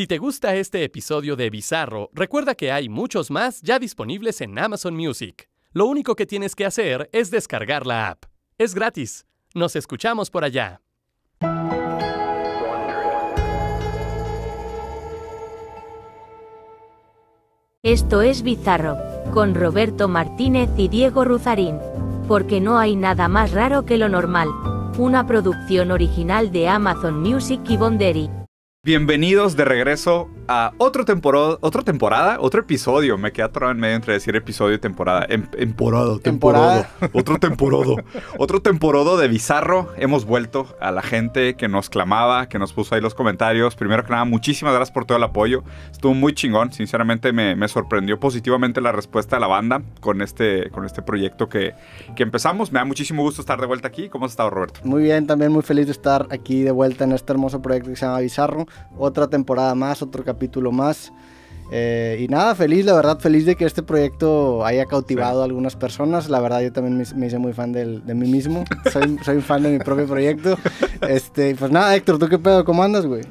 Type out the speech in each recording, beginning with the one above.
Si te gusta este episodio de Bizarro, recuerda que hay muchos más ya disponibles en Amazon Music. Lo único que tienes que hacer es descargar la app. Es gratis. Nos escuchamos por allá. Esto es Bizarro, con Roberto Martínez y Diego Ruzarín. Porque no hay nada más raro que lo normal. Una producción original de Amazon Music y Bonderi. Bienvenidos de regreso a otro temporada, otra temporada, otro episodio. Me queda atorado en medio entre decir episodio y temporada. Em- temporada, temporada. otro temporada. otro temporada de Bizarro. Hemos vuelto a la gente que nos clamaba, que nos puso ahí los comentarios. Primero que nada, muchísimas gracias por todo el apoyo. Estuvo muy chingón. Sinceramente me, me sorprendió positivamente la respuesta de la banda con este, con este proyecto que, que empezamos. Me da muchísimo gusto estar de vuelta aquí. ¿Cómo has estado, Roberto? Muy bien, también muy feliz de estar aquí de vuelta en este hermoso proyecto que se llama Bizarro. Otra temporada más, otro capítulo más. Eh, y nada, feliz, la verdad, feliz de que este proyecto haya cautivado a algunas personas. La verdad, yo también me, me hice muy fan del- de mí mismo. Soy, soy un fan de mi propio proyecto. Este, pues nada, Héctor, ¿tú qué pedo? ¿Cómo andas, güey?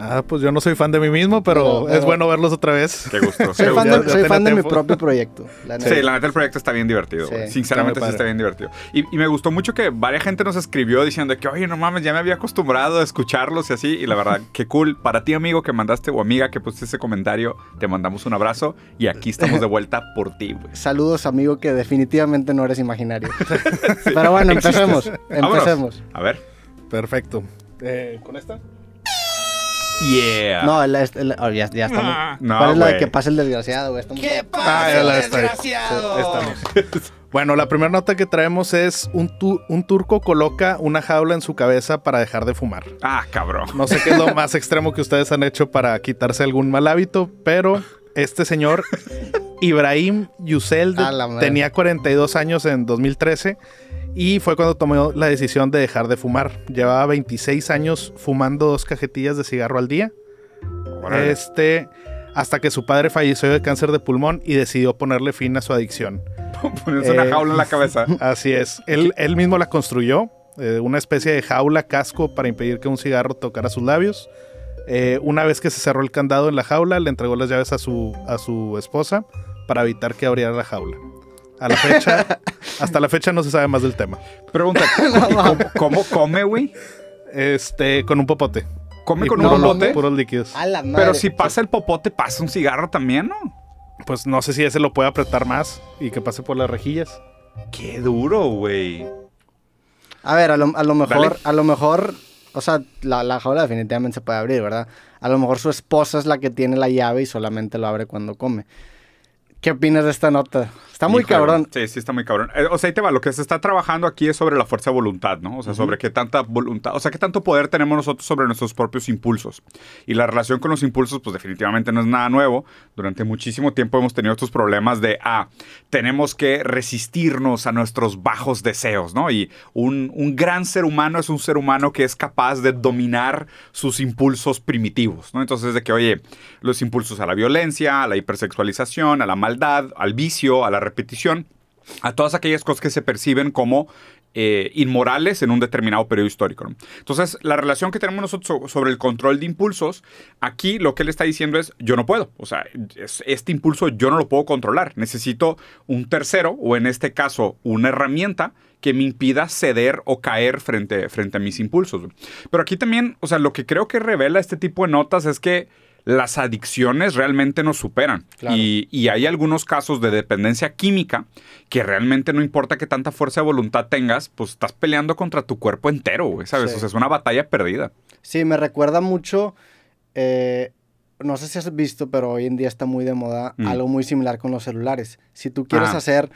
Ah, pues yo no soy fan de mí mismo, pero, Pero- es bueno verlos otra vez. Qué gusto. Soy fan, de, ya soy fan de mi propio proyecto. la Sí, la neta el proyecto está bien divertido. Sí. Sinceramente sí está bien divertido. Y, y me gustó mucho que varias gente nos escribió diciendo que, oye, no mames, ya me había acostumbrado a escucharlos y así. Y la verdad, qué cool. Para ti, amigo, que mandaste o amiga que pusiste ese comentario, te mandamos un abrazo. Y aquí estamos de vuelta por ti, güey. Saludos, amigo, que definitivamente no eres imaginario. Pero bueno, empecemos. Vámonos. Empecemos. A ver. Perfecto. Eh, ¿Con esta? Yeah. No, el, el- oh, ya, ya estamos. No, ¿Cuál es la de que pase el desgraciado, güey? Estamos- Ah, estamos. Bueno, la primera nota que traemos es un, tu- un turco coloca una jaula en su cabeza para dejar de fumar. Ah, cabrón. No sé qué es lo más extremo que ustedes han hecho para quitarse algún mal hábito, pero este señor, Ibrahim Yusel, tenía 42 años en 2013 y fue cuando tomó la decisión de dejar de fumar. Llevaba 26 años fumando dos cajetillas de cigarro al día. Este, hasta que su padre falleció de cáncer de pulmón y decidió ponerle fin a su adicción. Ponerse una eh, jaula en la cabeza. Así es. Él, él mismo la construyó, eh, una especie de jaula casco para impedir que un cigarro tocara sus labios. Eh, una vez que se cerró el candado en la jaula, le entregó las llaves a su, a su esposa para evitar que abriera la jaula. A la fecha, hasta la fecha no se sabe más del tema. Pregunta, ¿y ¿cómo, cómo come, güey? Este, con un popote. ¿Come Y con puros- un popote? Puros líquidos. A la madre. Pero si pasa el popote, pasa un cigarro también, ¿no? Pues no sé si ese lo puede apretar más y que pase por las rejillas. Qué duro, güey. A ver, a lo, a lo mejor, Dale. a lo mejor, o sea, la, la jaula definitivamente se puede abrir, ¿verdad? A lo mejor su esposa es la que tiene la llave y solamente lo abre cuando come. ¿Qué opinas de esta nota? Está muy Híjole, cabrón. Sí, sí, está muy cabrón. Eh, o sea, ahí te va. Lo que se está trabajando aquí es sobre la fuerza de voluntad, ¿no? O sea, sobre qué tanta voluntad, o sea, qué tanto poder tenemos nosotros sobre nuestros propios impulsos. Y la relación con los impulsos, pues definitivamente no es nada nuevo. Durante muchísimo tiempo hemos tenido estos problemas de, ah, tenemos que resistirnos a nuestros bajos deseos, ¿no? Y un, un gran ser humano es un ser humano que es capaz de dominar sus impulsos primitivos, ¿no? Entonces, de que, oye, los impulsos a la violencia, a la hipersexualización, a la maldad, al vicio, a la repetición, a todas aquellas cosas que se perciben como eh, inmorales en un determinado periodo histórico. Entonces, la relación que tenemos nosotros so- sobre el control de impulsos, aquí lo que él está diciendo es, yo no puedo, o sea, es- este impulso yo no lo puedo controlar, necesito un tercero, o en este caso, una herramienta que me impida ceder o caer frente, frente a mis impulsos. Pero aquí también, o sea, lo que creo que revela este tipo de notas es que las adicciones realmente nos superan. Claro. Y, y hay algunos casos de dependencia química que realmente no importa qué tanta fuerza de voluntad tengas, pues estás peleando contra tu cuerpo entero, güey, ¿sabes? Sí. O sea, es una batalla perdida. Sí, me recuerda mucho, eh, no sé si has visto, pero hoy en día está muy de moda Mm. algo muy similar con los celulares. Si tú quieres Ah. hacer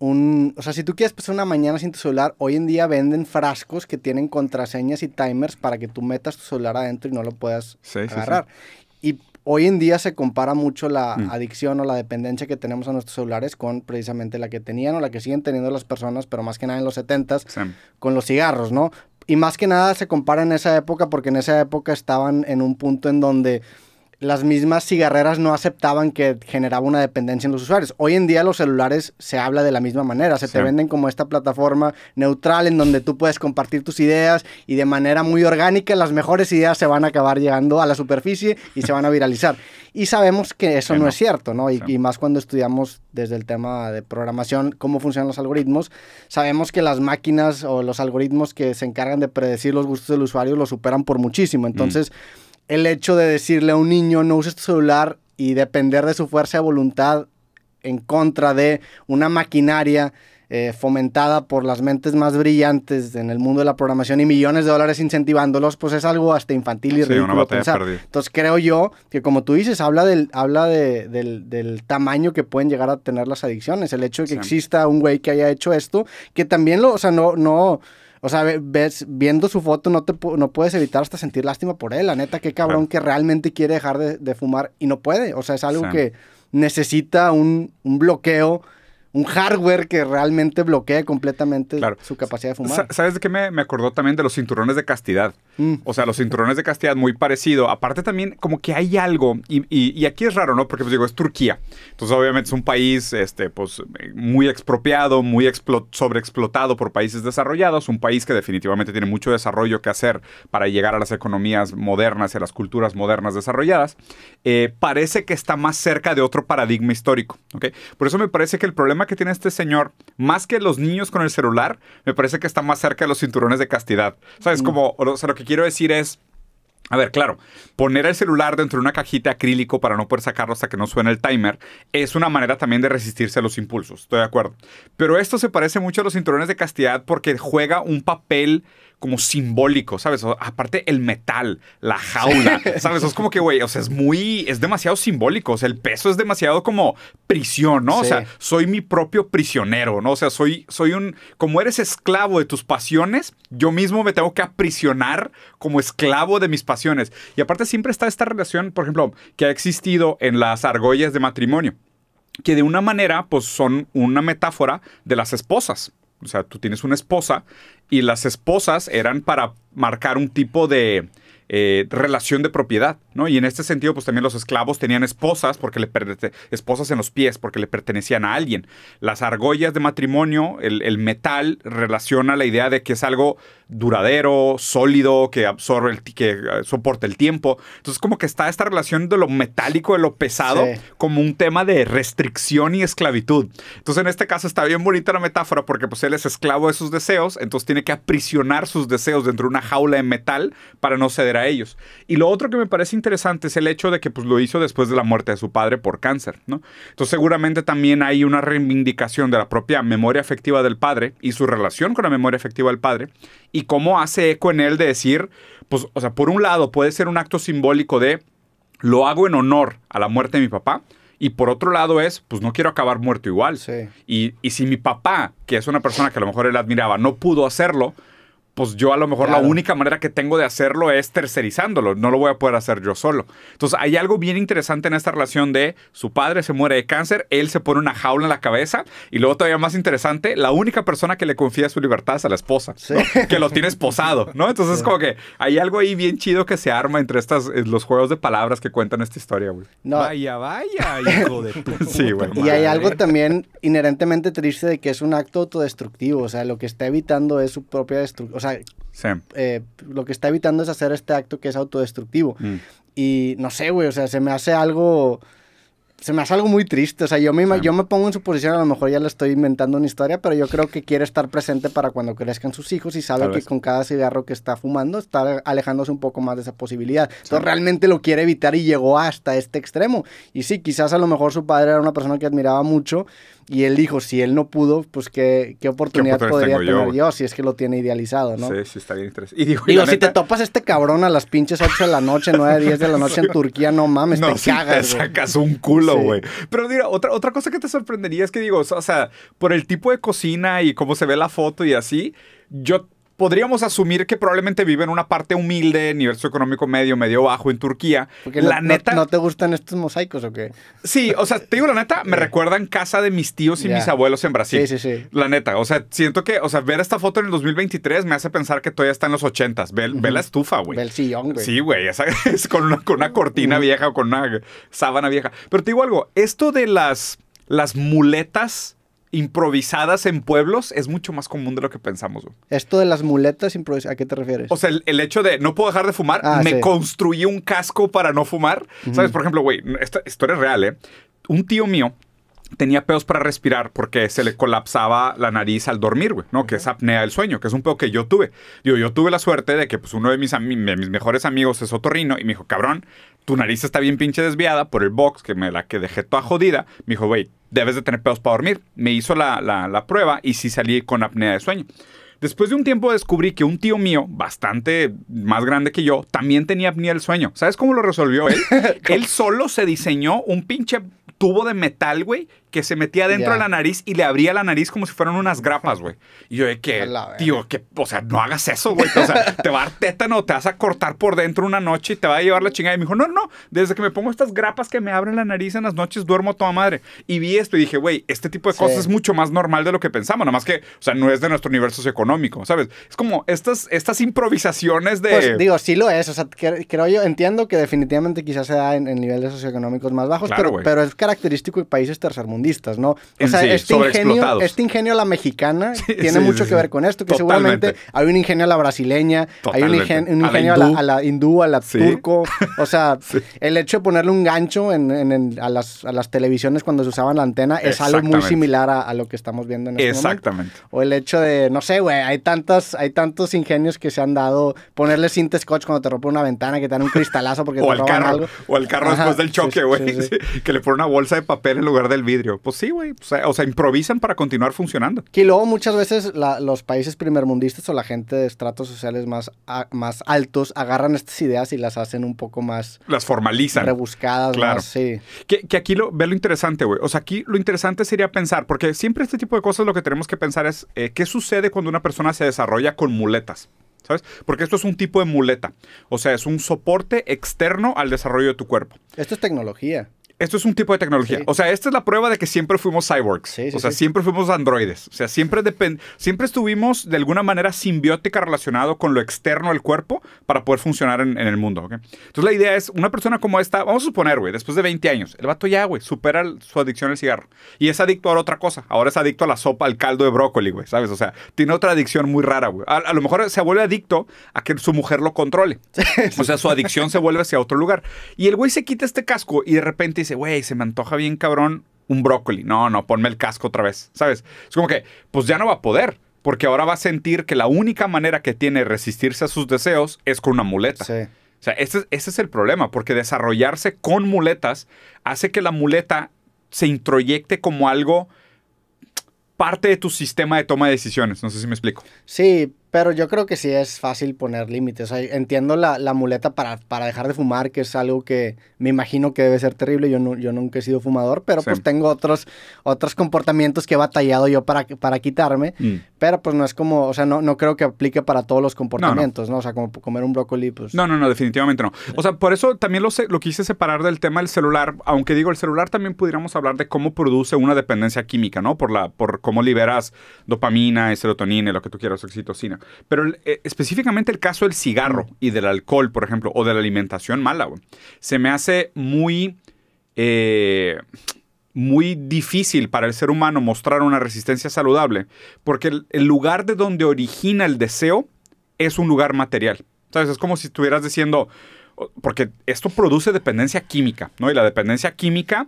un, o sea, si tú quieres pasar una mañana sin tu celular, hoy en día venden frascos que tienen contraseñas y timers para que tú metas tu celular adentro y no lo puedas Sí, sí, sí. Y hoy en día se compara mucho la Mm. adicción o la dependencia que tenemos a nuestros celulares con precisamente la que tenían o la que siguen teniendo las personas, pero más que nada en los 70s, Sí. con los cigarros, ¿no? Y más que nada se compara en esa época porque en esa época estaban en un punto en donde las mismas cigarreras no aceptaban que generaba una dependencia en los usuarios. Hoy en día los celulares se habla de la misma manera, se te venden como esta plataforma neutral en donde tú puedes compartir tus ideas y de manera muy orgánica las mejores ideas se van a acabar llegando a la superficie y se van a viralizar. Y sabemos que eso no, no. es cierto, ¿no? Y, Sí. y más cuando estudiamos desde el tema de programación, cómo funcionan los algoritmos, sabemos que las máquinas o los algoritmos que se encargan de predecir los gustos del usuario lo superan por muchísimo. Entonces, el hecho de decirle a un niño no uses tu celular y depender de su fuerza de voluntad en contra de una maquinaria eh, fomentada por las mentes más brillantes en el mundo de la programación y millones de dólares incentivándolos, pues es algo hasta infantil y Sí, una ridículo batalla pensar. perdida. Entonces creo yo que como tú dices, habla del, habla de- del, del tamaño que pueden llegar a tener las adicciones. El hecho de que Sí. exista un güey que haya hecho esto, que también lo, o sea, no, no, o sea, ve- ves, viendo su foto no, te, no puedes evitar hasta sentir lástima por él. La neta, qué cabrón que realmente quiere dejar de, de fumar y no puede. O sea, es algo Sí. que necesita un, un bloqueo, un hardware que realmente bloquee completamente Claro. su capacidad de fumar. Sa- ¿Sabes de qué me, me acordó también de los cinturones de castidad? Mm. O sea, los cinturones de castidad muy parecido. Aparte también como que hay algo, y, y- y aquí es raro, ¿no? Porque pues digo, es Turquía. Entonces obviamente es un país este, pues, muy expropiado, muy explo- sobreexplotado por países desarrollados, un país que definitivamente tiene mucho desarrollo que hacer para llegar a las economías modernas y a las culturas modernas desarrolladas. Eh, parece que está más cerca de otro paradigma histórico, ¿ok? Por eso me parece que el problema que tiene este señor, más que los niños con el celular, me parece que está más cerca de los cinturones de castidad. ¿Sabes? Como, o sea, lo que quiero decir es... A ver, claro, poner el celular dentro de una cajita acrílico para no poder sacarlo hasta que no suene el timer es una manera también de resistirse a los impulsos, estoy de acuerdo. Pero esto se parece mucho a los cinturones de castidad porque juega un papel como simbólico, ¿sabes? O- aparte el metal, la jaula, ¿sabes? Es como que, güey, o sea, es muy, es demasiado simbólico, o sea, el peso es demasiado como prisión, ¿no? O sea, soy mi propio prisionero, ¿no? O sea, soy, soy un, como eres esclavo de tus pasiones, yo mismo me tengo que aprisionar como esclavo de mis pasiones. Y aparte siempre está esta relación, por ejemplo, que ha existido en las argollas de matrimonio, que de una manera, pues son una metáfora de las esposas. O sea, tú tienes una esposa y las esposas eran para marcar un tipo de eh, relación de propiedad, ¿no? Y en este sentido, pues también los esclavos tenían esposas, porque le esposas en los pies, porque le pertenecían a alguien. Las argollas de matrimonio, el, el metal, relaciona la idea de que es algo duradero, sólido, que absorbe, el, que eh, soporta el tiempo. Entonces, como que está esta relación de lo metálico, de lo pesado, Sí. como un tema de restricción y esclavitud. Entonces, en este caso está bien bonita la metáfora porque pues él es esclavo de sus deseos, entonces tiene que aprisionar sus deseos dentro de una jaula de metal para no ceder a ellos. Y lo otro que me parece interesante es el hecho de que pues lo hizo después de la muerte de su padre por cáncer, ¿no? Entonces, seguramente también hay una reivindicación de la propia memoria afectiva del padre y su relación con la memoria afectiva del padre y cómo hace eco en él de decir, pues, o sea, por un lado puede ser un acto simbólico de lo hago en honor a la muerte de mi papá. Y por otro lado es, pues no quiero acabar muerto igual. Sí. Y, y si mi papá, que es una persona que a lo mejor él admiraba, no pudo hacerlo, pues yo a lo mejor Claro. la única manera que tengo de hacerlo es tercerizándolo, no lo voy a poder hacer yo solo. Entonces hay algo bien interesante en esta relación de su padre se muere de cáncer, él se pone una jaula en la cabeza y luego todavía más interesante, la única persona que le confía su libertad es a la esposa, Sí. ¿no? que lo tiene esposado, ¿no? Entonces como que hay algo ahí bien chido que se arma entre estas, eh, los juegos de palabras que cuentan esta historia, güey. No, Vaya, vaya, hijo de Sí, güey. Y hay algo también inherentemente triste de que es un acto autodestructivo, o sea, lo que está evitando es su propia destrucción, o sea, Sí. eh, lo que está evitando es hacer este acto que es autodestructivo. Mm. Y no sé, güey, o sea, se me hace algo... Se me hace algo muy triste, o sea, yo me, Sí. yo me pongo en su posición, a lo mejor ya le estoy inventando una historia, pero yo creo que quiere estar presente para cuando crezcan sus hijos y sabe que con cada cigarro que está fumando está alejándose un poco más de esa posibilidad. Entonces realmente lo quiere evitar y llegó hasta este extremo. Y sí, quizás a lo mejor su padre era una persona que admiraba mucho y él dijo, si él no pudo, pues qué, qué oportunidad podría yo, tener yo, si es que lo tiene idealizado, ¿no? Sí, sí, está bien interesante. Y digo, Digo, si te topas este cabrón a las pinches 8 de la noche, 9, 10 de la noche en Turquía, no mames, no, te sí cagas, te sacas un culo, Sí. güey. Pero mira, otra, otra cosa que te sorprendería es que digo, o sea, por el tipo de cocina y cómo se ve la foto y así, yo podríamos asumir que probablemente vive en una parte humilde, nivel socioeconómico medio, medio bajo en Turquía. Porque la no, neta. no, ¿no te gustan estos mosaicos o qué? Sí, o sea, te digo la neta, me recuerdan casa de mis tíos y mis abuelos en Brasil. Sí, sí, sí. La neta, o sea, siento que, o sea, ver esta foto en el 2023 me hace pensar que todavía está en los 80s. Ve, ve la estufa, güey. Ve el sillón, güey. Sí, güey, esa- es con una, con una cortina vieja o con una sábana vieja. Pero te digo algo, esto de las, las muletas improvisadas en pueblos es mucho más común de lo que pensamos, güey. Esto de las muletas improvisadas, ¿a qué te refieres? O sea, el, el hecho de no puedo dejar de fumar, Ah, me sí. construí un casco para no fumar. ¿Sabes? Por ejemplo, güey, esta historia es real, ¿eh? Un tío mío tenía pedos para respirar porque se le colapsaba la nariz al dormir, güey, ¿no? Que es apnea del sueño, que es un pedo que yo tuve. Digo, yo tuve la suerte de que pues uno de mis, de mis mejores amigos es otorrino y me dijo, cabrón, tu nariz está bien pinche desviada por el box, que me la que dejé toda jodida. Me dijo, güey, debes de tener pedos para dormir. Me hizo la, la- la prueba y sí salí con apnea de sueño. Después de un tiempo descubrí que un tío mío, bastante más grande que yo, también tenía apnea del sueño. ¿Sabes cómo lo resolvió él? él solo se diseñó un pinche tubo de metal, güey, que se metía dentro de la nariz y le abría la nariz como si fueran unas grapas, güey. Y yo de que, tío, que, o sea, no hagas eso, güey. O sea, te va a dar tétano, te vas a cortar por dentro una noche y te va a llevar la chingada. Y me dijo, no, no, desde que me pongo estas grapas que me abren la nariz en las noches, duermo toda madre. Y vi esto y dije, güey, este tipo de Sí. cosas es mucho más normal de lo que pensamos. Nada más que, o sea, no es de nuestro nivel socioeconómico, ¿sabes? Es como estas, estas improvisaciones de... Pues digo, sí lo es. O sea, cre- creo yo, entiendo que definitivamente quizás se da en, en niveles socioeconómicos más bajos, Claro, pero, pero es característico de países tercermundistas, ¿no? O sea, sí, este, ingenio, este ingenio a la mexicana tiene sí, mucho que ver con esto, que Totalmente. seguramente hay un ingenio a la brasileña, hay un, ingen- un A la ingenio a la, hindú. a la hindú, a la Sí. turco. O sea, el hecho de ponerle un gancho en, en- en- a, las, a las televisiones cuando se usaban la antena es algo muy similar a, lo que estamos viendo en este momento. Exactamente. O el hecho de, no sé, güey, hay tantos, hay tantos ingenios que se han dado. Ponerle cinta scotch cuando te rompe una ventana, que te dan un cristalazo porque O te roban carro, algo. o al carro Ajá, después del choque, güey. Que le pone una bolsa de papel en lugar del vidrio. Pues sí, güey. O sea, o sea, improvisan para continuar funcionando. Que luego muchas veces la- los países primermundistas o la gente de estratos sociales más, a- más altos agarran estas ideas y las hacen un poco más Las formalizan. rebuscadas, Claro. más, sí. Que, que aquí lo, ve lo interesante, güey. O sea, aquí lo interesante sería pensar, porque siempre este tipo de cosas lo que tenemos que pensar es eh, qué sucede cuando una persona se desarrolla con muletas. ¿Sabes? Porque esto es un tipo de muleta. O sea, es un soporte externo al desarrollo de tu cuerpo. Esto es tecnología. Esto es un tipo de tecnología. Sí. O sea, esta es la prueba de que siempre fuimos cyborgs. Sí, sí, o sea, siempre fuimos androides. O sea, siempre, siempre estuvimos de alguna manera simbiótica relacionado con lo externo del cuerpo para poder funcionar en, en el mundo. ¿ok? Entonces, la idea es, una persona como esta, vamos a suponer, güey, después de 20 años, el vato ya, güey, supera el- su adicción al cigarro. Y es adicto a otra cosa. Ahora es adicto a la sopa, al caldo de brócoli, güey, ¿sabes? O sea, tiene otra adicción muy rara, güey. A, a lo mejor se vuelve adicto a que su mujer lo controle. O sea, su adicción se vuelve hacia otro lugar. Y el güey se quita este casco y de repente dice, güey, se me antoja bien cabrón un brócoli. No, no, ponme el casco otra vez, ¿sabes? Es como que, pues ya no va a poder. Porque ahora va a sentir que la única manera que tiene de resistirse a sus deseos es con una muleta. Sí. O sea, ese, es- ese es el problema, porque desarrollarse con muletas hace que la muleta se introyecte como algo parte de tu sistema de toma de decisiones. No sé si me explico. Sí, pero yo creo que sí es fácil poner límites. O sea, entiendo la, la muleta para, para dejar de fumar, que es algo que me imagino que debe ser terrible. Yo, no, yo nunca he sido fumador, pero Sí. pues tengo otros, otros comportamientos que he batallado yo para, para quitarme. Mm. Pero pues no es como, o sea, no, no creo que aplique para todos los comportamientos, ¿no? O sea, como comer un brócoli, pues... No, no, no, definitivamente no. O sea, por eso también lo, lo quise separar del tema del celular, aunque digo, el celular también pudiéramos hablar de cómo produce una dependencia química, ¿no? Por, la, por cómo liberas dopamina serotonina y lo que tú quieras, oxitocina. Pero eh, específicamente el caso del cigarro y del alcohol, por ejemplo, o de la alimentación mala, güey, se me hace muy... eh, muy difícil para el ser humano mostrar una resistencia saludable, porque el, el lugar de donde origina el deseo es un lugar material. ¿Sabes? Es como si estuvieras diciendo, porque esto produce dependencia química, ¿no? Y la dependencia química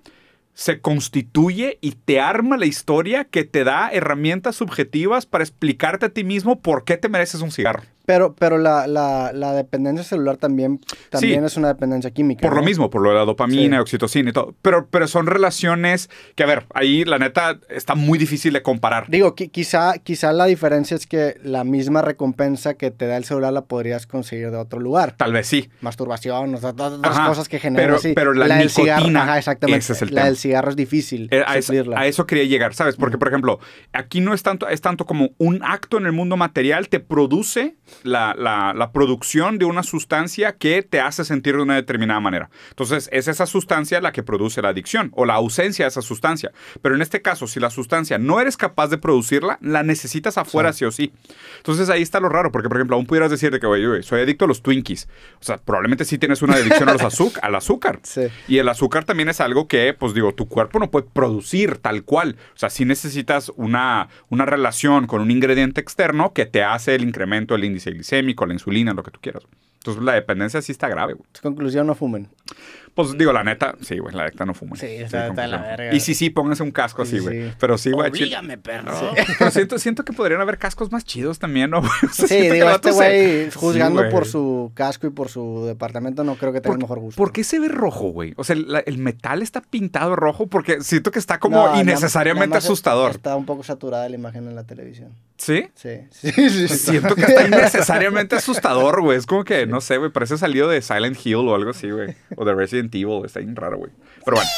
se constituye y te arma la historia que te da herramientas subjetivas para explicarte a ti mismo por qué te mereces un cigarro. Pero, pero la, la, la dependencia celular también, también es una dependencia química. Por lo mismo, por lo de la dopamina, Sí. oxitocina y todo. Pero, pero son relaciones que, a ver, ahí la neta está muy difícil de comparar. Digo, qui- quizá, quizá la diferencia es que la misma recompensa que te da el celular la podrías conseguir de otro lugar. Tal vez sí. Masturbación, o sea, todas cosas que generan pero- así. pero la del cigarro, nicotina, ajá, exactamente. ese es el la tema. del cigarro es difícil Eh, a eso quería llegar, ¿sabes? Porque, por ejemplo, aquí no es tanto, es tanto como un acto en el mundo material te produce la, la- la producción de una sustancia que te hace sentir de una determinada manera. Entonces, es esa sustancia la que produce la adicción o la ausencia de esa sustancia. Pero en este caso, si la sustancia no eres capaz de producirla, la necesitas afuera sí, o sí. Entonces, ahí está lo raro, porque, por ejemplo, aún pudieras decir de que, oye, soy adicto a los Twinkies. O sea, probablemente sí tienes una adicción a los azuc- al azúcar. Sí. Y el azúcar también es algo que, pues digo, tu cuerpo no puede producir tal cual. O sea, sí necesitas una, una relación con un ingrediente externo que te hace el incremento del índice glicémico, la insulina, lo que tú quieras. Entonces la dependencia sí está grave, güey. Conclusión, no fumen. Pues digo, la neta, sí, güey, la neta no fuma. Sí, está- está de la verga. Y sí, sí, pónganse un casco así, Sí, güey. Pero sí, güey. Oblígame, perro. Pero siento, siento que podrían haber cascos más chidos también, ¿no? Sí, digo, este güey, juzgando por su casco y por su departamento, no creo que tenga el mejor gusto. ¿Por qué se ve rojo, güey? O sea, el metal está pintado rojo porque siento que está como innecesariamente asustador. Está un poco saturada la imagen en la televisión. ¿Sí? Sí, sí, sí. sí. Siento que está innecesariamente asustador, güey. Es como que, no sé, güey, parece salido de Silent Hill o algo así, güey. O de Resident Evil, está bien raro, güey. Pero bueno.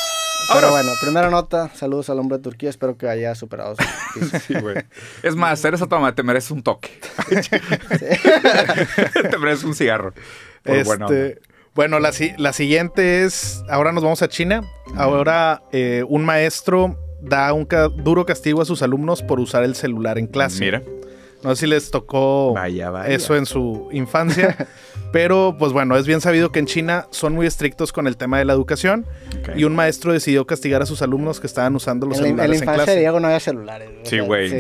Pero bueno, primera nota, saludos al hombre de Turquía, espero que haya superado su. Sí, güey. Es más, eres toma, te mereces un toque. te mereces un cigarro. Este, bueno, la, la siguiente es, ahora nos vamos a China. Ahora eh, un maestro da un ca- duro castigo a sus alumnos por usar el celular en clase. Mira. No sé si les tocó Vaya, vaya. eso en su infancia, pero pues bueno, es bien sabido que en China son muy estrictos con el tema de la educación y un maestro decidió castigar a sus alumnos que estaban usando los En la, en la celulares en, infancia de clase. Diego no había celulares. Sí, güey. sí.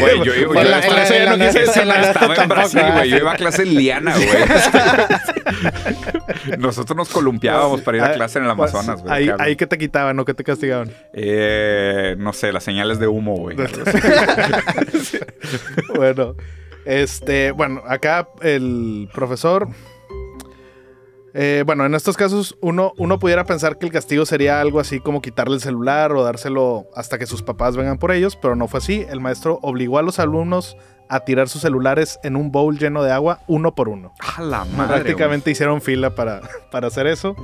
Güey, yo, yo, yo, En la- por en la- eso ya en no la- quise en la- decir nada, estaba en tampoco, Brasil, ¿verdad? güey. Yo iba a clase en Liana, güey. Nosotros nos columpiábamos para ir a Ah, clase en el pues, Amazonas, güey. Ahí, ahí que te quitaban o que te castigaban. Eh, no sé, las señales de humo, güey. bueno, este, bueno, acá el profesor. Eh, bueno, en estos casos uno, uno pudiera pensar que el castigo sería algo así como quitarle el celular o dárselo hasta que sus papás vengan por ellos, pero no fue así. El maestro obligó a los alumnos a tirar sus celulares en un bowl lleno de agua uno por uno. A la madre. Prácticamente hicieron fila para, para hacer eso.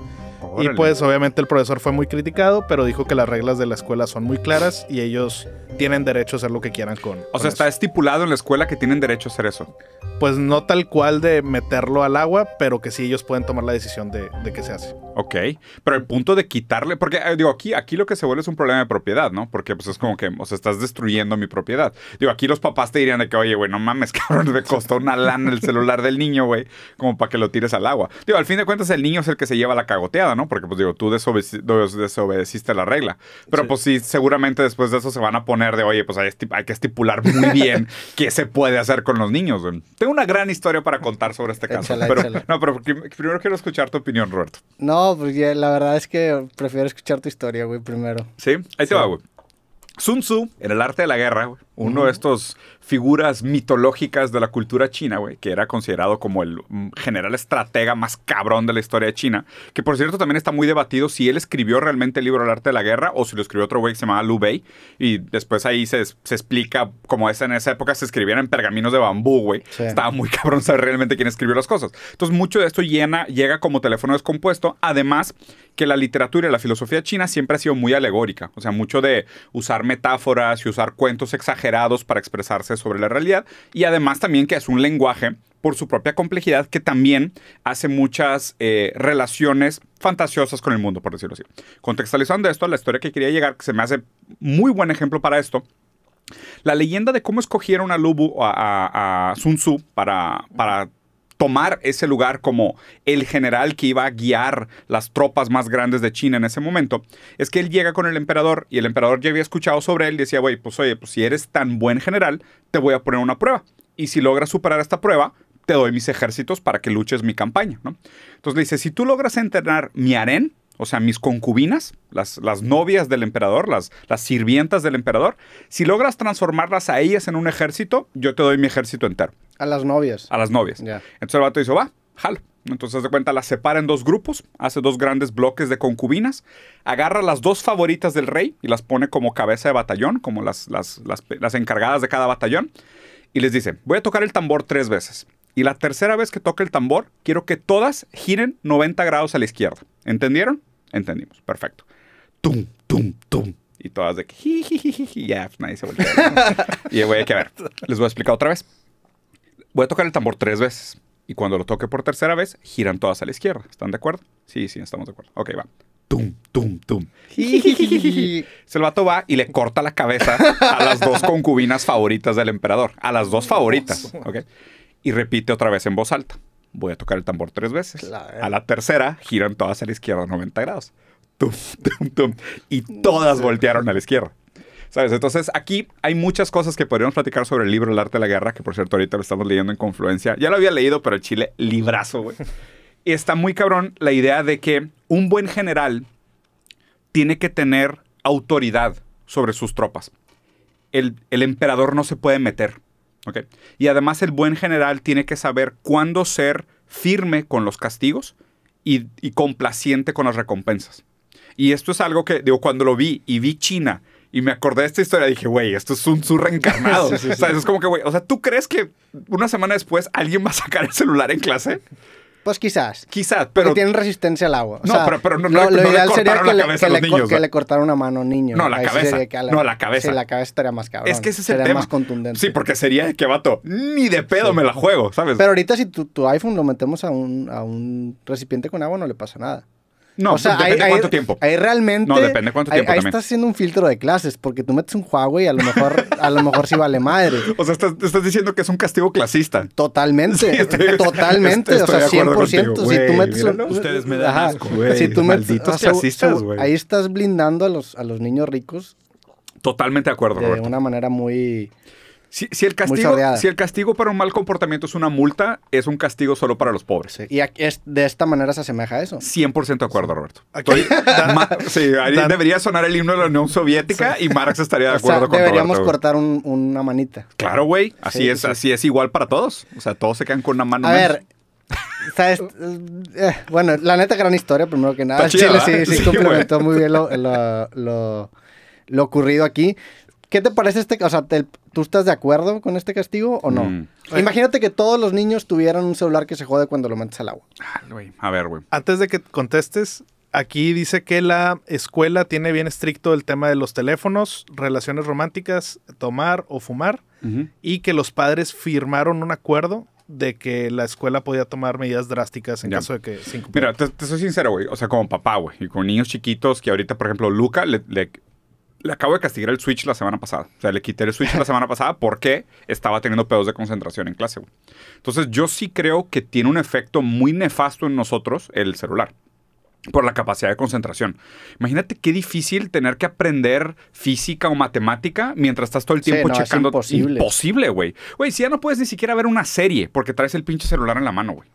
Y pues obviamente el profesor fue muy criticado, pero dijo que las reglas de la escuela son muy claras y ellos tienen derecho a hacer lo que quieran con. O con sea, eso. está estipulado en la escuela que tienen derecho a hacer eso. Pues no tal cual de meterlo al agua, pero que sí ellos pueden tomar la decisión de, de qué se hace. Ok. Pero el punto de quitarle. Porque, eh, digo, aquí, aquí lo que se vuelve es un problema de propiedad, ¿no? Porque, pues es como que, o sea, estás destruyendo mi propiedad. Digo, aquí los papás te dirían de que, oye, güey, no mames, cabrón, me costó una lana el celular del niño, güey, como para que lo tires al agua. Digo, al fin de cuentas, el niño es el que se lleva la cagoteada, ¿no? Porque, pues digo, tú desobede- des- desobedeciste la regla. Pero, Sí. pues sí, seguramente después de eso se van a poner de, oye, pues hay, que estipular muy bien qué se puede hacer con los niños, güey. Tengo una gran historia para contar sobre este caso. Échala, pero, échala. no, pero prim- primero quiero escuchar tu opinión, Roberto. No, pues ya, la verdad es que prefiero escuchar tu historia, güey, primero. Sí, ahí te va, güey. Sun Tzu, en el arte de la guerra, güey, uno de estos figuras mitológicas de la cultura china, güey, que era considerado como el mm, general estratega más cabrón de la historia de China, que por cierto también está muy debatido si él escribió realmente el libro El arte de la guerra o si lo escribió otro güey que se llamaba Liu Bei, y después ahí se, se explica cómo es en esa época se escribían en pergaminos de bambú, güey. Sí. Estaba muy cabrón saber realmente quién escribió las cosas. Entonces mucho de esto llena, llega como teléfono descompuesto, además que la literatura y la filosofía china siempre ha sido muy alegórica, o sea, mucho de usar metáforas y usar cuentos exagerados para expresarse sobre la realidad y además también que es un lenguaje por su propia complejidad que también hace muchas eh, relaciones fantasiosas con el mundo, por decirlo así. Contextualizando esto, la historia que quería llegar, que se me hace muy buen ejemplo para esto, la leyenda de cómo escogieron a Lubu, a, a- a Sun Tzu para, para tomar ese lugar como el general que iba a guiar las tropas más grandes de China en ese momento, es que él llega con el emperador y el emperador ya había escuchado sobre él y decía, güey, pues oye, pues si eres tan buen general, te voy a poner una prueba. Y si logras superar esta prueba, te doy mis ejércitos para que luches mi campaña, ¿no? Entonces le dice, si tú logras entrenar mi harén, o sea, mis concubinas, las, las novias del emperador, las, las sirvientas del emperador, si logras transformarlas a ellas en un ejército, yo te doy mi ejército entero. A las novias. a las novias. Entonces el vato dice, va, jalo. Entonces de cuenta, las separa en dos grupos, hace dos grandes bloques de concubinas, agarra las dos favoritas del rey y las pone como cabeza de batallón, como las, las, las, las encargadas de cada batallón, y les dice, voy a tocar el tambor tres veces. Y la tercera vez que toque el tambor, quiero que todas giren 90 grados a la izquierda. ¿Entendieron? Entendimos, perfecto. Tum, tum, tum. Y todas de que, ya, pues nadie se voltea. y voy a que a ver, les voy a explicar otra vez. Voy a tocar el tambor tres veces. Y cuando lo toque por tercera vez, giran todas a la izquierda. ¿Están de acuerdo? Sí, sí, estamos de acuerdo. Ok, va. Tum, tum, tum. El vato va y le corta la cabeza a las dos concubinas favoritas del emperador. A las dos favoritas. ¿ok? Y repite otra vez en voz alta. Voy a tocar el tambor tres veces. Claro. A la tercera, giran todas a la izquierda 90 grados. Tum, tum, tum. Y todas voltearon a la izquierda. ¿Sabes? Entonces, aquí hay muchas cosas que podríamos platicar sobre el libro El arte de la guerra, que por cierto ahorita lo estamos leyendo en Confluencia. Ya lo había leído, pero el Chile, librazo, güey. Y está muy cabrón la idea de que un buen general tiene que tener autoridad sobre sus tropas. El, el emperador no se puede meter. Y además el buen general tiene que saber cuándo ser firme con los castigos y, y complaciente con las recompensas. Y esto es algo que, digo, cuando lo vi y vi China y me acordé de esta historia, dije, güey, esto es un sur reencarnado. Sí, sí, sí. O sea, es como que, güey, o sea, ¿tú crees que una semana después alguien va a sacar el celular en clase? Pues quizás. Quizás, Pero pero... tienen resistencia al agua. O No, sea, pero- pero no- lo, no- ideal sería que, la le, cabeza que a los le niños, que ¿eh? le cortaran una mano a un niño. No, la Ahí cabeza. sería que a No, la cabeza. Sí, la cabeza estaría más cabrón. Es que ese es el Sería tema. más contundente. Sí, porque sería que vato, ni de pedo me la juego, ¿sabes? Pero ahorita si tu, tu iPhone lo metemos a un, a un recipiente con agua no le pasa nada. No, o sea, depende ahí- de cuánto tiempo. Ahí realmente. No, depende cuánto tiempo Ahí, también. estás haciendo un filtro de clases, porque tú metes un Huawei y a lo mejor, a lo mejor sí vale madre. O sea, estás, estás diciendo que es un castigo clasista. Totalmente, Sí, estoy- totalmente, estoy- o sea, estoy de acuerdo 100%. contigo, si tú metes un-. Ustedes me dan Ajá. asco, güey. Si tú metes- Malditos o sea, clasistas, güey. Ahí estás blindando a los, a los niños ricos Totalmente de acuerdo, de Roberto. una manera muy... Si, si el castigo, si el castigo para un mal comportamiento es una multa, es un castigo solo para los pobres. sí. Y aquí es, de esta manera se asemeja a eso. 100% de acuerdo, Roberto. Aquí- Ma- sí, Dan- debería sonar el himno de la Unión Soviética y Marx estaría de O sea, acuerdo con deberíamos Roberto. cortar un- una manita. Claro, güey. Así Sí, es, sí. así es igual para todos. O sea, todos se quedan con una mano. A menos. ver, ¿sabes? Eh, bueno, la neta, gran historia, primero que nada. Chida, Chile sí, sí, Sí, complementó muy bien lo, lo, lo- lo ocurrido aquí. ¿Qué te parece este? O sea, te- ¿tú estás de acuerdo con este castigo o no? Mm. Imagínate que todos los niños tuvieran un celular que se jode cuando lo metes al agua. Ah. A ver, güey. Antes de que contestes, aquí dice que la escuela tiene bien estricto el tema de los teléfonos, relaciones románticas, tomar o fumar, y que los padres firmaron un acuerdo de que la escuela podía tomar medidas drásticas en Ya. caso de que se incumpliera. Mira, te, te soy sincero, güey. O sea, como papá, güey. Y con niños chiquitos que ahorita, por ejemplo, Luca le, le- le acabo de castigar el Switch la semana pasada. O sea, le quité el Switch la semana pasada porque estaba teniendo pedos de concentración en clase, güey. Entonces, yo sí creo que tiene un efecto muy nefasto en nosotros el celular. Por la capacidad de concentración. Imagínate qué difícil tener que aprender física o matemática mientras estás todo el Sí, tiempo no, es checando. imposible. Imposible, güey. Güey, si ya no puedes ni siquiera ver una serie porque traes el pinche celular en la mano, güey.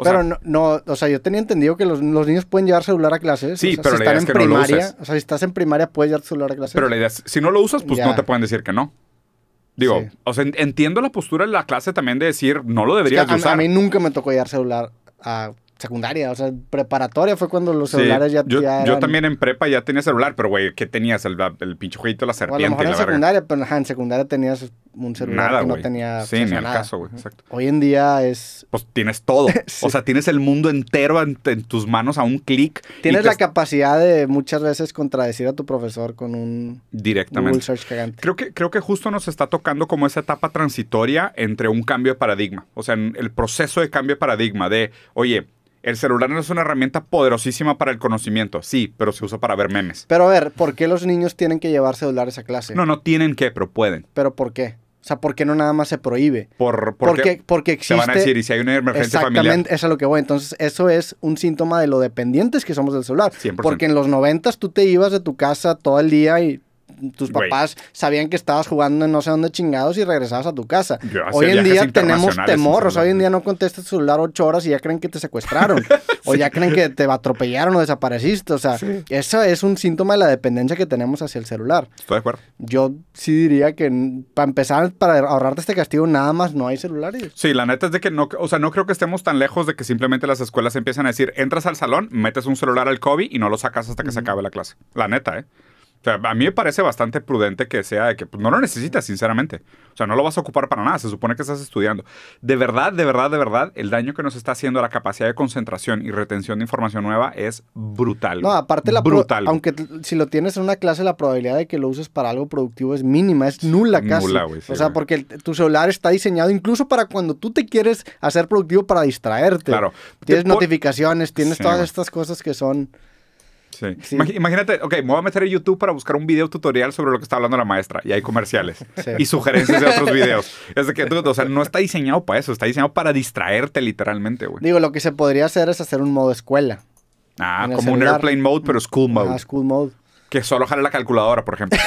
O pero sea, no, no, o sea, yo tenía entendido que los, los niños pueden llevar celular a clases. Sí, o sea, pero si la idea es en que no lo primaria, uses. o sea, si estás en primaria puedes llevar celular a clases. Pero la idea es, si no lo usas, pues Ya. no te pueden decir que no. Digo, Sí. o sea, en- entiendo la postura de la clase también de decir, no lo Es que deberías a, usar. a mí nunca me tocó llevar celular a secundaria, o sea, preparatoria fue cuando los Sí, celulares ya, yo, ya yo también en prepa ya tenía celular, pero güey, ¿qué tenías? El, el pinche jueguito la O a lo serpiente mejor en la verga. secundaria, pero ajá, en secundaria tenías un celular Nada, que no güey. tenía Sí, ni al caso, güey. Exacto. Hoy en día es... Pues tienes todo. Sí. O sea, tienes el mundo entero en, en tus manos a un clic. Tienes la es- capacidad de muchas veces contradecir a tu profesor con un Google Directamente. Search cagante. Creo que, creo que justo nos está tocando como esa etapa transitoria entre un cambio de paradigma. O sea, en el proceso de cambio de paradigma de, oye, el celular no es una herramienta poderosísima para el conocimiento. Sí, pero se usa para ver memes. Pero a ver, ¿por qué los niños tienen que llevar celulares a clase? No, no tienen que, pero pueden. ¿Pero por qué? O sea, ¿por qué no nada más se prohíbe? Por, Porque, porque porque se existe... van a decir, y si hay una emergencia familiar. Exactamente, eso es a lo que voy. Entonces, eso es un síntoma de lo dependientes que somos del celular. 100%. Porque en los noventas tú te ibas de tu casa todo el día y tus papás sabían que estabas jugando en no sé dónde chingados y regresabas a tu casa. Yo Hoy en día tenemos temor, o sea, hoy en día no contestas tu celular ocho horas y ya creen que te secuestraron. O ya creen que te atropellaron o desapareciste. O sea, eso es un síntoma de la dependencia que tenemos hacia el celular. Estoy de acuerdo. Yo sí diría que para empezar, para ahorrarte este castigo, nada más no hay celulares. Sí, la neta es de que no, o sea, no creo que estemos tan lejos de que simplemente las escuelas empiezan a decir, entras al salón, metes un celular al COVID y no lo sacas hasta que se acabe la clase. La neta, ¿eh? O sea, a mí me parece bastante prudente que sea de que pues, no lo necesitas, sinceramente. O sea, no lo vas a ocupar para nada, se supone que estás estudiando. De verdad, de verdad, de verdad, el daño que nos está haciendo a la capacidad de concentración y retención de información nueva es brutal. No, aparte, la brutal. aunque si lo tienes en una clase, la probabilidad de que lo uses para algo productivo es mínima, es nula casi. Nula, güey, sí, o sea, porque el- tu celular está diseñado incluso para cuando tú te quieres hacer productivo para distraerte. Claro. Tienes notificaciones, tienes Sí, todas estas cosas que son... Sí. Imagínate, ok, me voy a meter a YouTube para buscar un video tutorial sobre lo que está hablando la maestra y hay comerciales Sí. y sugerencias de otros videos. Es de que, o sea, no está diseñado para eso, está diseñado para distraerte literalmente, güey. Digo, lo que se podría hacer es hacer un modo escuela. Ah, en como un airplane mode, pero school mode. Ajá, school mode. Que solo jale la calculadora, por ejemplo.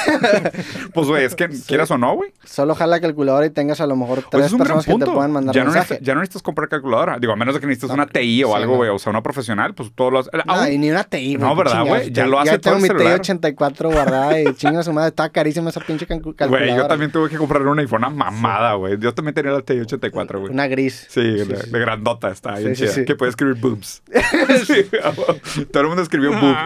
pues, güey, es que quieras o no, güey. Solo jala la calculadora y tengas a lo mejor Pues tres personas que te puedan mandar ya, no mensaje. ya no necesitas comprar calculadora. Digo, a menos de que necesites una TI o Sí, algo, no. güey, o sea, una profesional, pues todos los... No, aún- y ni una TI, No, qué ¿verdad, güey? Ya lo hace Ya todo tengo el mi celular. TI-84 guardada y chinga su madre. Está carísima esa pinche calcu- calculadora. Güey, yo también tuve que comprar una fue una mamada, güey. Yo también tenía la TI-84, güey. Una gris. Sí, de, de grandota, está bien chida. Que puede escribir boobs. Todo el mundo escribió boob.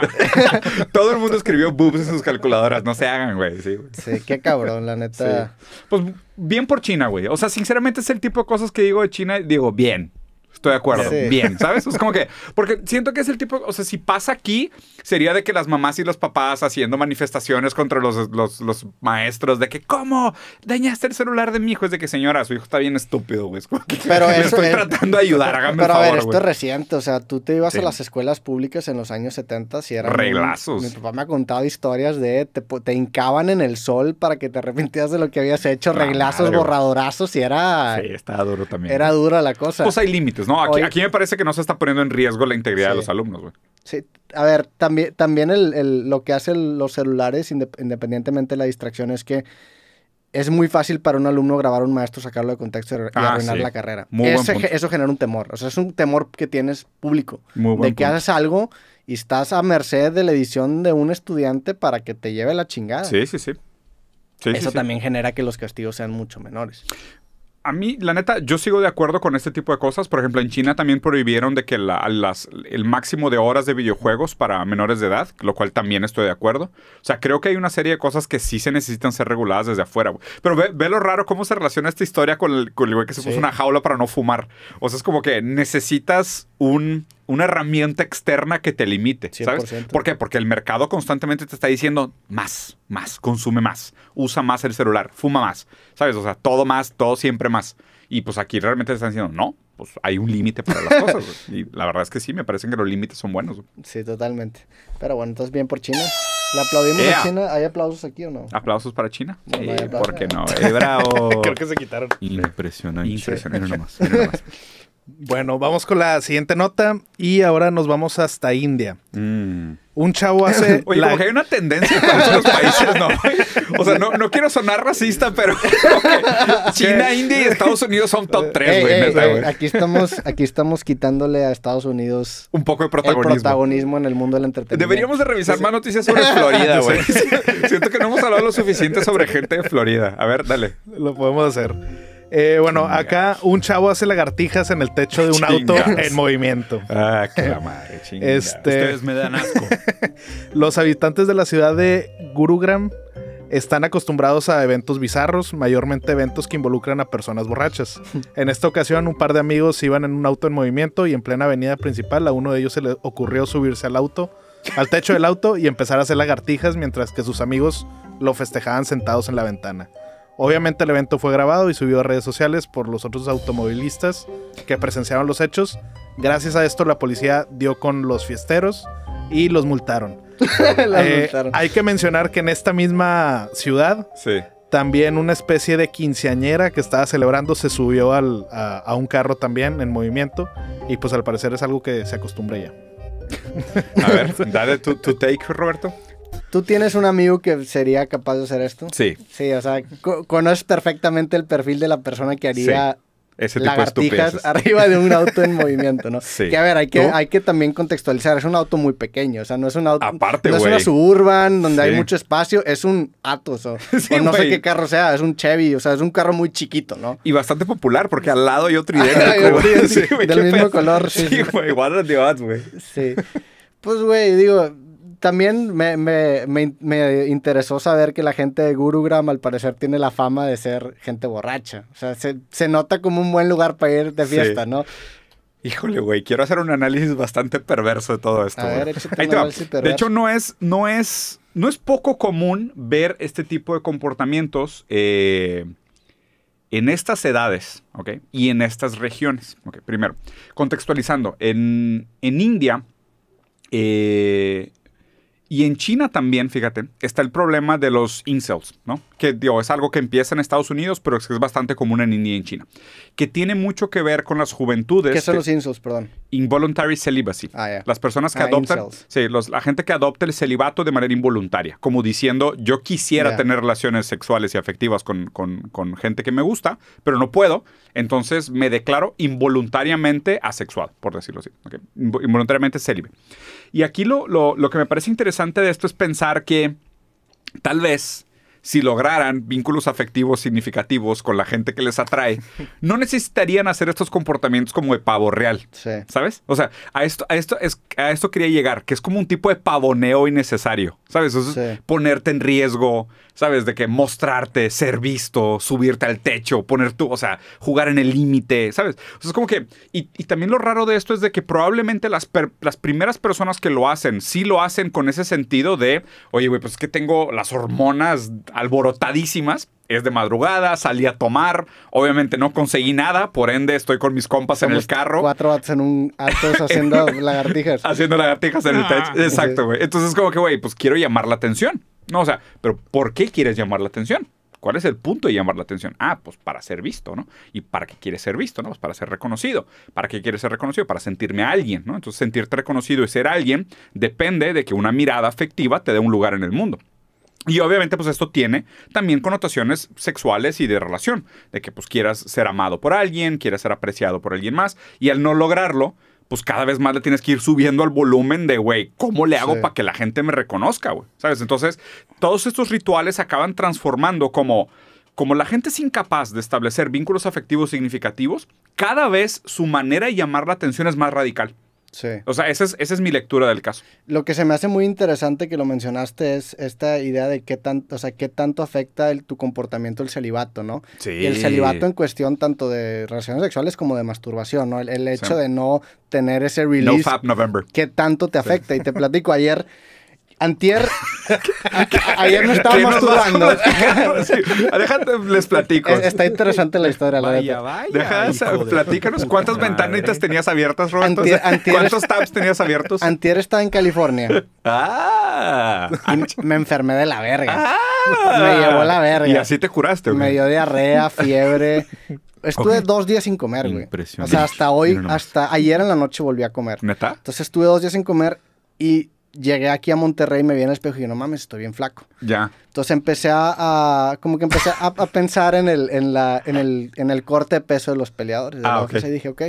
Todo el mundo escribió boobs en sus calculadoras. No se hagan, güey. Sí, güey. Sí, qué cabrón, la neta. Pues bien por China, güey. O sea, sinceramente es el tipo de cosas que digo de China. Digo, bien. Estoy de acuerdo. Sí. Bien, ¿sabes? Es como que, porque siento que es el tipo, o sea, si pasa aquí, sería de que las mamás y los papás haciendo manifestaciones contra los, los, los maestros de que, ¿cómo? Dañaste el celular de mi hijo. Es de que, señora, su hijo está bien estúpido, güey. Pero eso estoy es- tratando de ayudar, hágame Pero el a ver, favor, esto es reciente, o sea, tú te ibas Sí. a las escuelas públicas en los años 70 y eran... Reglazos. Mi papá me ha contado historias de... Te, te hincaban en el sol para que te arrepintieras de lo que habías hecho, La reglazos, borradorazos y era... Sí, está duro también. Era dura la cosa. Pues hay límites, ¿no? Aquí, Hoy- aquí me parece que no se está poniendo en riesgo la integridad de los alumnos, güey. Sí, a ver, también, también el, el- lo que hacen los celulares, inde- independientemente de la distracción, es que es muy fácil para un alumno grabar a un maestro, sacarlo de contexto y, Ah, arruinar sí. la carrera. Muy buen Ese punto. eso genera un temor. O sea, es un temor que tienes público. Muy buen de que punto. haces algo y estás a merced de la edición de un estudiante para que te lleve la chingada. Sí, sí, sí. Sí, sí, eso sí. también genera que los castigos sean mucho menores. A mí, la neta, yo sigo de acuerdo con este tipo de cosas. Por ejemplo, en China también prohibieron de que la- las, el máximo de horas de videojuegos para menores de edad, lo cual también estoy de acuerdo. O sea, creo que hay una serie de cosas que sí se necesitan ser reguladas desde afuera. Pero ve, ve lo raro cómo se relaciona esta historia con el, con el güey que se Sí. puso una jaula para no fumar. O sea, es como que necesitas un, una herramienta externa que te limite, ¿sabes? 100%. ¿Por qué? Porque el mercado constantemente te está diciendo más, más, consume más, usa más el celular, fuma más, ¿sabes? O sea, todo más, todo siempre más. Y pues aquí realmente te están diciendo, no, pues hay un límite para las cosas. Y la verdad es que sí, me parecen que los límites son buenos. Sí, totalmente. Pero bueno, entonces bien por China. ¿Le aplaudimos a China? ¿Hay aplausos aquí o no? ¿Aplausos para China? No, Sí. ¿Por qué no? Eh, bravo. Creo que se quitaron. Impresionante. Impresionante. Mira nomás, mira nomás. Bueno, vamos con la siguiente nota y ahora nos vamos hasta India. Mm. Un chavo hace... Oye, la- como que hay una tendencia para todos los países, ¿no? O sea, no, no quiero sonar racista, pero China, India y Estados Unidos son top 3, Ey, güey, ey, neta, ey, güey. aquí estamos, aquí estamos quitándole a Estados Unidos Un poco de el protagonismo. protagonismo en el mundo del entretenimiento. Deberíamos de revisar más noticias sobre Florida, güey. Siento que no hemos hablado lo suficiente sobre gente de Florida. A ver, dale. Lo podemos hacer. Eh, bueno, acá un chavo hace lagartijas en el techo de un auto en movimiento. Ah, que la madre. Este- Ustedes me dan asco. Los habitantes de la ciudad de Gurugram están acostumbrados a eventos bizarros, mayormente eventos que involucran a personas borrachas. En esta ocasión, un par de amigos iban en un auto en movimiento y en plena avenida principal a uno de ellos se le ocurrió subirse al auto, al techo del auto y empezar a hacer lagartijas mientras que sus amigos lo festejaban sentados en la ventana. Obviamente el evento fue grabado y subido a redes sociales por los otros automovilistas que presenciaron los hechos. Gracias a esto la policía dio con los fiesteros y los multaron. Eh, multaron. hay que mencionar que en esta misma ciudad Sí. también una especie de quinceañera que estaba celebrando se subió al- a, a un carro también en movimiento y pues al parecer es algo que se acostumbra ya. A ver, dale tu, tu take, Roberto. ¿Tú tienes un amigo que sería capaz de hacer esto? Sí, Sí, o sea, co- conoces perfectamente el perfil de la persona que haría ese tipo de lagartijas arriba de un auto en movimiento, ¿no? Sí. Que a ver, hay que, ¿Tú? hay que también contextualizar, es un auto muy pequeño, o sea, no es un auto, Aparte, no es una suburban donde hay Sí. mucho espacio, es un Atos o, Sí, o no sé qué carro sea, es un Chevy, o sea, es un carro muy chiquito, ¿no? Y bastante popular porque al lado hay otro idéntico. del mismo pedo. color, sí, Sí, sí. güey, the odds, güey. Sí. Pues, güey, digo, también me, me- me- me interesó saber que la gente de Gurugram al parecer tiene la fama de ser gente borracha. O sea, se, se nota como un buen lugar para ir de Sí. fiesta, ¿no? Híjole, güey, quiero hacer un análisis bastante perverso de todo esto. A ver, Ahí te va. De hecho, no es, no es, no es poco común ver este tipo de comportamientos eh, en estas edades, ¿ok? Y en estas regiones, ¿ok? Primero, contextualizando, en, en India eh, y en China también, fíjate, está el problema de los incels, ¿no? Que digo, es algo que empieza en Estados Unidos, pero es, es bastante común en India y en China. Que tiene mucho que ver con las juventudes. ¿Qué son que- los insults, perdón? Involuntary celibacy. Ah, ya. Las personas que Ah, adoptan, incels. sí, los- la gente que adopta el celibato de manera involuntaria, como diciendo, yo quisiera Ya. tener relaciones sexuales y afectivas con, con- con gente que me gusta, pero no puedo, entonces me declaro involuntariamente asexual, por decirlo así, involuntariamente célibe. Y aquí lo, lo- lo que me parece interesante de esto es pensar que tal vez si lograran vínculos afectivos significativos con la gente que les atrae, no necesitarían hacer estos comportamientos como de pavo real. Sí. ¿Sabes? O sea, a esto, a esto, es, a esto quería llegar, que es como un tipo de pavoneo innecesario, ¿sabes? O sea, Sí. ponerte en riesgo, ¿sabes? De que mostrarte, ser visto, subirte al techo, poner tú, o sea, jugar en el límite, ¿sabes? O sea, es como que, y, y también lo raro de esto es de que probablemente las, per- las primeras personas que lo hacen, sí lo hacen con ese sentido de, oye, güey, pues es que tengo las hormonas alborotadísimas. Es de madrugada, salí a tomar, obviamente no conseguí nada, por ende estoy con mis compas en el carro Cuatro vatos en un Atos haciendo lagartijas. haciendo lagartijas en el Ah. techo. Exacto, güey. Entonces, como que, güey, pues quiero llamar la atención. No, o sea, pero ¿por qué quieres llamar la atención? ¿Cuál es el punto de llamar la atención? Ah, pues para ser visto, ¿no? ¿Y para qué quieres ser visto, no? Pues para ser reconocido. ¿Para qué quieres ser reconocido? Para sentirme alguien, ¿no? Entonces, sentirte reconocido y ser alguien depende de que una mirada afectiva te dé un lugar en el mundo. Y obviamente, pues esto tiene también connotaciones sexuales y de relación, de que pues quieras ser amado por alguien, quieras ser apreciado por alguien más, y al no lograrlo, pues cada vez más le tienes que ir subiendo al volumen de, güey, ¿cómo le hago Sí. para que la gente me reconozca, güey? ¿Sabes? Entonces, todos estos rituales acaban transformando como, como la gente es incapaz de establecer vínculos afectivos significativos, cada vez su manera de llamar la atención es más radical. Sí. O sea, esa es, esa es mi lectura del caso. Lo que se me hace muy interesante que lo mencionaste es esta idea de qué tanto, o sea, qué tanto afecta el, tu comportamiento el celibato, ¿no? Sí. Y el celibato en cuestión tanto de relaciones sexuales como de masturbación, ¿no? El, el hecho Sí. de no tener ese No release, November. qué tanto te afecta. Y te platico, ayer, antier, a- ayer me estaba ¿Qué nos vas a masturbando. Sí, Déjate, les platico. Es- Está interesante la historia, la Vaya, vaya. Deja, platícanos cuántas madre. ventanitas tenías abiertas, Roberto. Antier- antier- ¿Cuántos tabs tenías abiertos? Antier estaba en California ah, y me- enfermé de la verga. Ah. Me llevó la verga. Y así te curaste, güey. Me dio diarrea, fiebre. Estuve dos días sin comer, güey. O Impresionante. sea, hasta hoy, hasta ayer en la noche volví a comer. ¿Neta? Entonces estuve dos días sin comer y llegué aquí a Monterrey, me vi en el espejo y dije, no mames, estoy bien flaco. Ya. Entonces empecé a, a- como que empecé a, a pensar en el, en, la, en, el, en el corte de peso de los peleadores. de Ah, la ok. UFC, y dije, ok,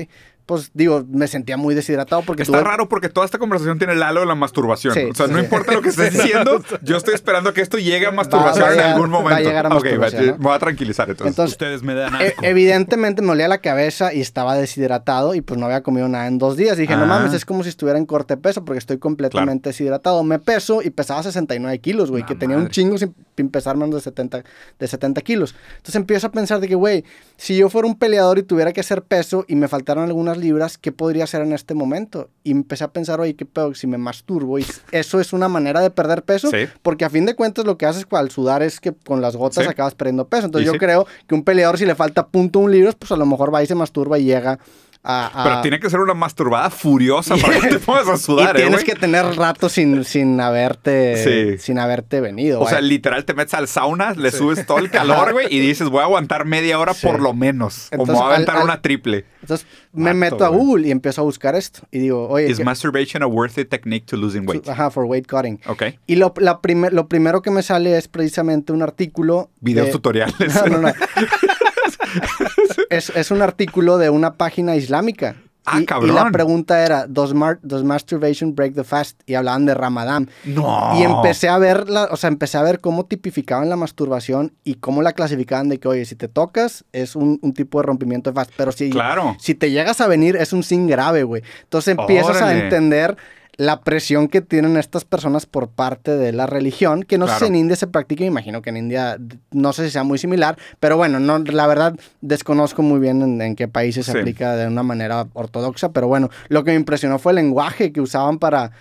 pues digo, me sentía muy deshidratado porque Está tuve- raro porque toda esta conversación tiene el halo de la masturbación. Sí, o sea, no sí. importa lo que estés diciendo, yo estoy esperando que esto llegue a masturbación va en llegar- algún va a momento. llegar a Ok, masturbación, va- ¿no? me voy a tranquilizar entonces. Entonces, Ustedes me dan E- asco. evidentemente me olía la cabeza y estaba deshidratado y pues no había comido nada en dos días. Dije, no Ah. mames, es como si estuviera en corte peso porque estoy completamente deshidratado. Me peso y pesaba 69 kilos, güey, que tenía un chingo sin pesar menos de 70, de 70 kilos. Entonces empiezo a pensar de que, güey, si yo fuera un peleador y tuviera que hacer peso y me faltaran algunas libras, ¿qué podría hacer en este momento? Y empecé a pensar, oye, qué pedo, si me masturbo y eso es una manera de perder peso, Sí. porque a fin de cuentas lo que haces al sudar es que con las gotas Sí. acabas perdiendo peso. Entonces Y yo sí. creo que un peleador si le falta punto un libros, pues a lo mejor va y se masturba y llega a- a- Pero tiene que ser una masturbada furiosa para que te pongas a y sudar, ¿eh, tienes güey? que tener rato sin, sin haberte Sí. sin haberte venido. O sea, literal te metes al sauna, le subes todo el calor, güey, y dices, voy a aguantar media hora Sí. por lo menos. o me Entonces, voy a aventar al- una triple. Entonces me Vato, meto a. Google y empiezo a buscar esto. Y digo, oye, Is ¿qué- masturbation a worthy technique to losing weight? Ajá, for weight cutting. Ok. Y lo, la primer- lo primero que me sale es precisamente un artículo. Videos de- tutoriales. No, no, no. es, es un artículo de una página islámica. Ah, y, cabrón. y la pregunta era, ¿Does, mar- does masturbation break the fast? Y hablaban de Ramadán. No. Y empecé a ver, la, o sea, empecé a ver cómo tipificaban la masturbación y cómo la clasificaban de que, oye, si te tocas es un, un tipo de rompimiento de fast, pero si, Claro. si te llegas a venir es un sin grave, güey. Entonces empiezas a entender la presión que tienen estas personas por parte de la religión, que no sé si en India se practica, me imagino que en India no sé si sea muy similar, pero bueno, no, la verdad desconozco muy bien en, en qué países se Sí. aplica de una manera ortodoxa, pero bueno, lo que me impresionó fue el lenguaje que usaban para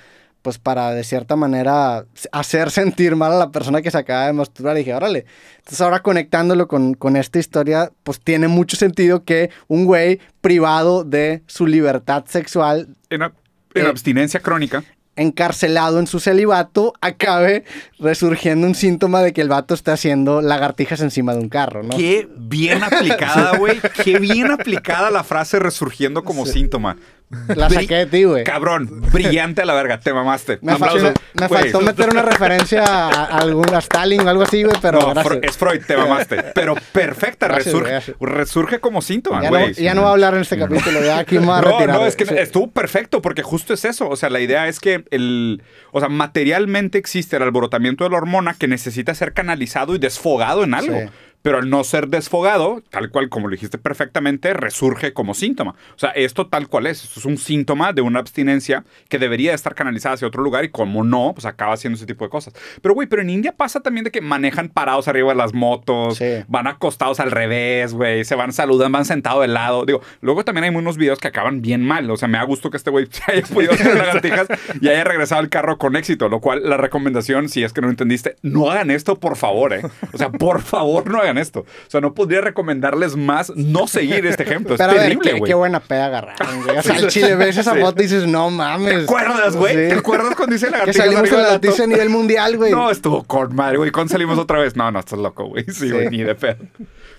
pues para de cierta manera hacer sentir mal a la persona que se acaba de masturbar. Y dije, órale. Entonces ahora conectándolo con, con esta historia, pues tiene mucho sentido que un güey privado de su libertad sexual, En, a- en Eh, abstinencia crónica. encarcelado en su celibato, acabe resurgiendo un síntoma de que el vato está haciendo lagartijas encima de un carro, ¿no? Qué bien aplicada, güey. Qué bien aplicada la frase resurgiendo como síntoma. La saqué de ti, güey. Cabrón, brillante a la verga, te mamaste. Me, faltó meter una referencia a, a algún a Stalin o algo así, güey, pero No, gracias. Es Freud, te mamaste. Pero perfecta, Gracias, resurge, gracias. resurge como síntoma, ya, no, ya no voy a hablar en este capítulo, ya aquí me voy a No, no, es que Sí. estuvo perfecto porque justo es eso. O sea, la idea es que el, o sea, materialmente existe el alborotamiento de la hormona que necesita ser canalizado y desfogado en algo. Sí. Pero al no ser desfogado, tal cual como lo dijiste perfectamente, resurge como síntoma. O sea, esto tal cual es. Esto es un síntoma de una abstinencia que debería estar canalizada hacia otro lugar y como no, pues acaba haciendo ese tipo de cosas. Pero güey, pero en India pasa también de que manejan parados arriba de las motos, Sí. van acostados al revés, güey, se van, saludan, van sentados de lado. Digo, luego también hay unos videos que acaban bien mal. O sea, me da gusto que este güey haya podido hacer lagartijas y haya regresado al carro con éxito. Lo cual, la recomendación, si es que no entendiste, no hagan esto, por favor, ¿eh? O sea, por favor, no hagan esto. O sea, no podría recomendarles más no seguir este ejemplo. Es Pero terrible, güey. qué buena peda agarraron, güey. O sea, al chile ves esa Sí. foto y dices, no mames. ¿Te acuerdas, güey? Sí. ¿Te acuerdas cuando hice Que lagartijas salimos en la noticia a nivel mundial, güey. No, estuvo con madre, güey. ¿Cuándo salimos otra vez? No, no, estás loco, güey. Sí, Sí. güey, ni de pedo.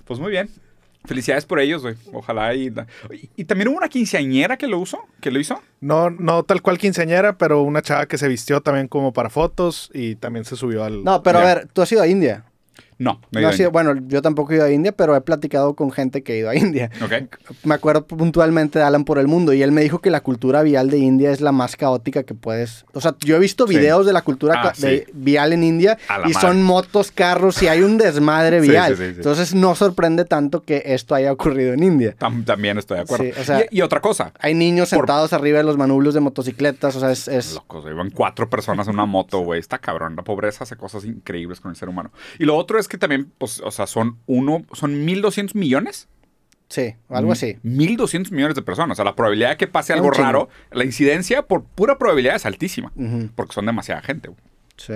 Pues muy bien. Felicidades por ellos, güey. Ojalá y, y... y también hubo una quinceañera que lo usó, que lo hizo. No, no tal cual quinceañera, pero una chava que se vistió también como para fotos y también se subió al... No, pero a ver, tú has ido a India. No, no, No iba has ido- bueno, yo tampoco he ido a India, pero he platicado con gente que ha ido a India. Me acuerdo puntualmente de Alan por el mundo y él me dijo que la cultura vial de India es la más caótica que puedes. O sea, yo he visto Sí. videos de la cultura Ah, ca- de sí. vial en India y madre. son motos, carros y hay un desmadre vial. sí. Entonces no sorprende tanto que esto haya ocurrido en India. Tam- también estoy de acuerdo. Sí, o sea- y, y otra cosa. Hay niños Por- sentados arriba de los manubrios de motocicletas, o sea, es... es- Locos. Iban cuatro personas en una moto, güey. Está cabrón. La pobreza hace cosas increíbles con el ser humano. Y lo otro es que también, pues, o sea, son uno, son 1.200 millones. Sí, algo así. 1.200 millones de personas. O sea, la probabilidad de que pase algo raro, la incidencia por pura probabilidad es altísima. Porque son demasiada gente, güey. sí.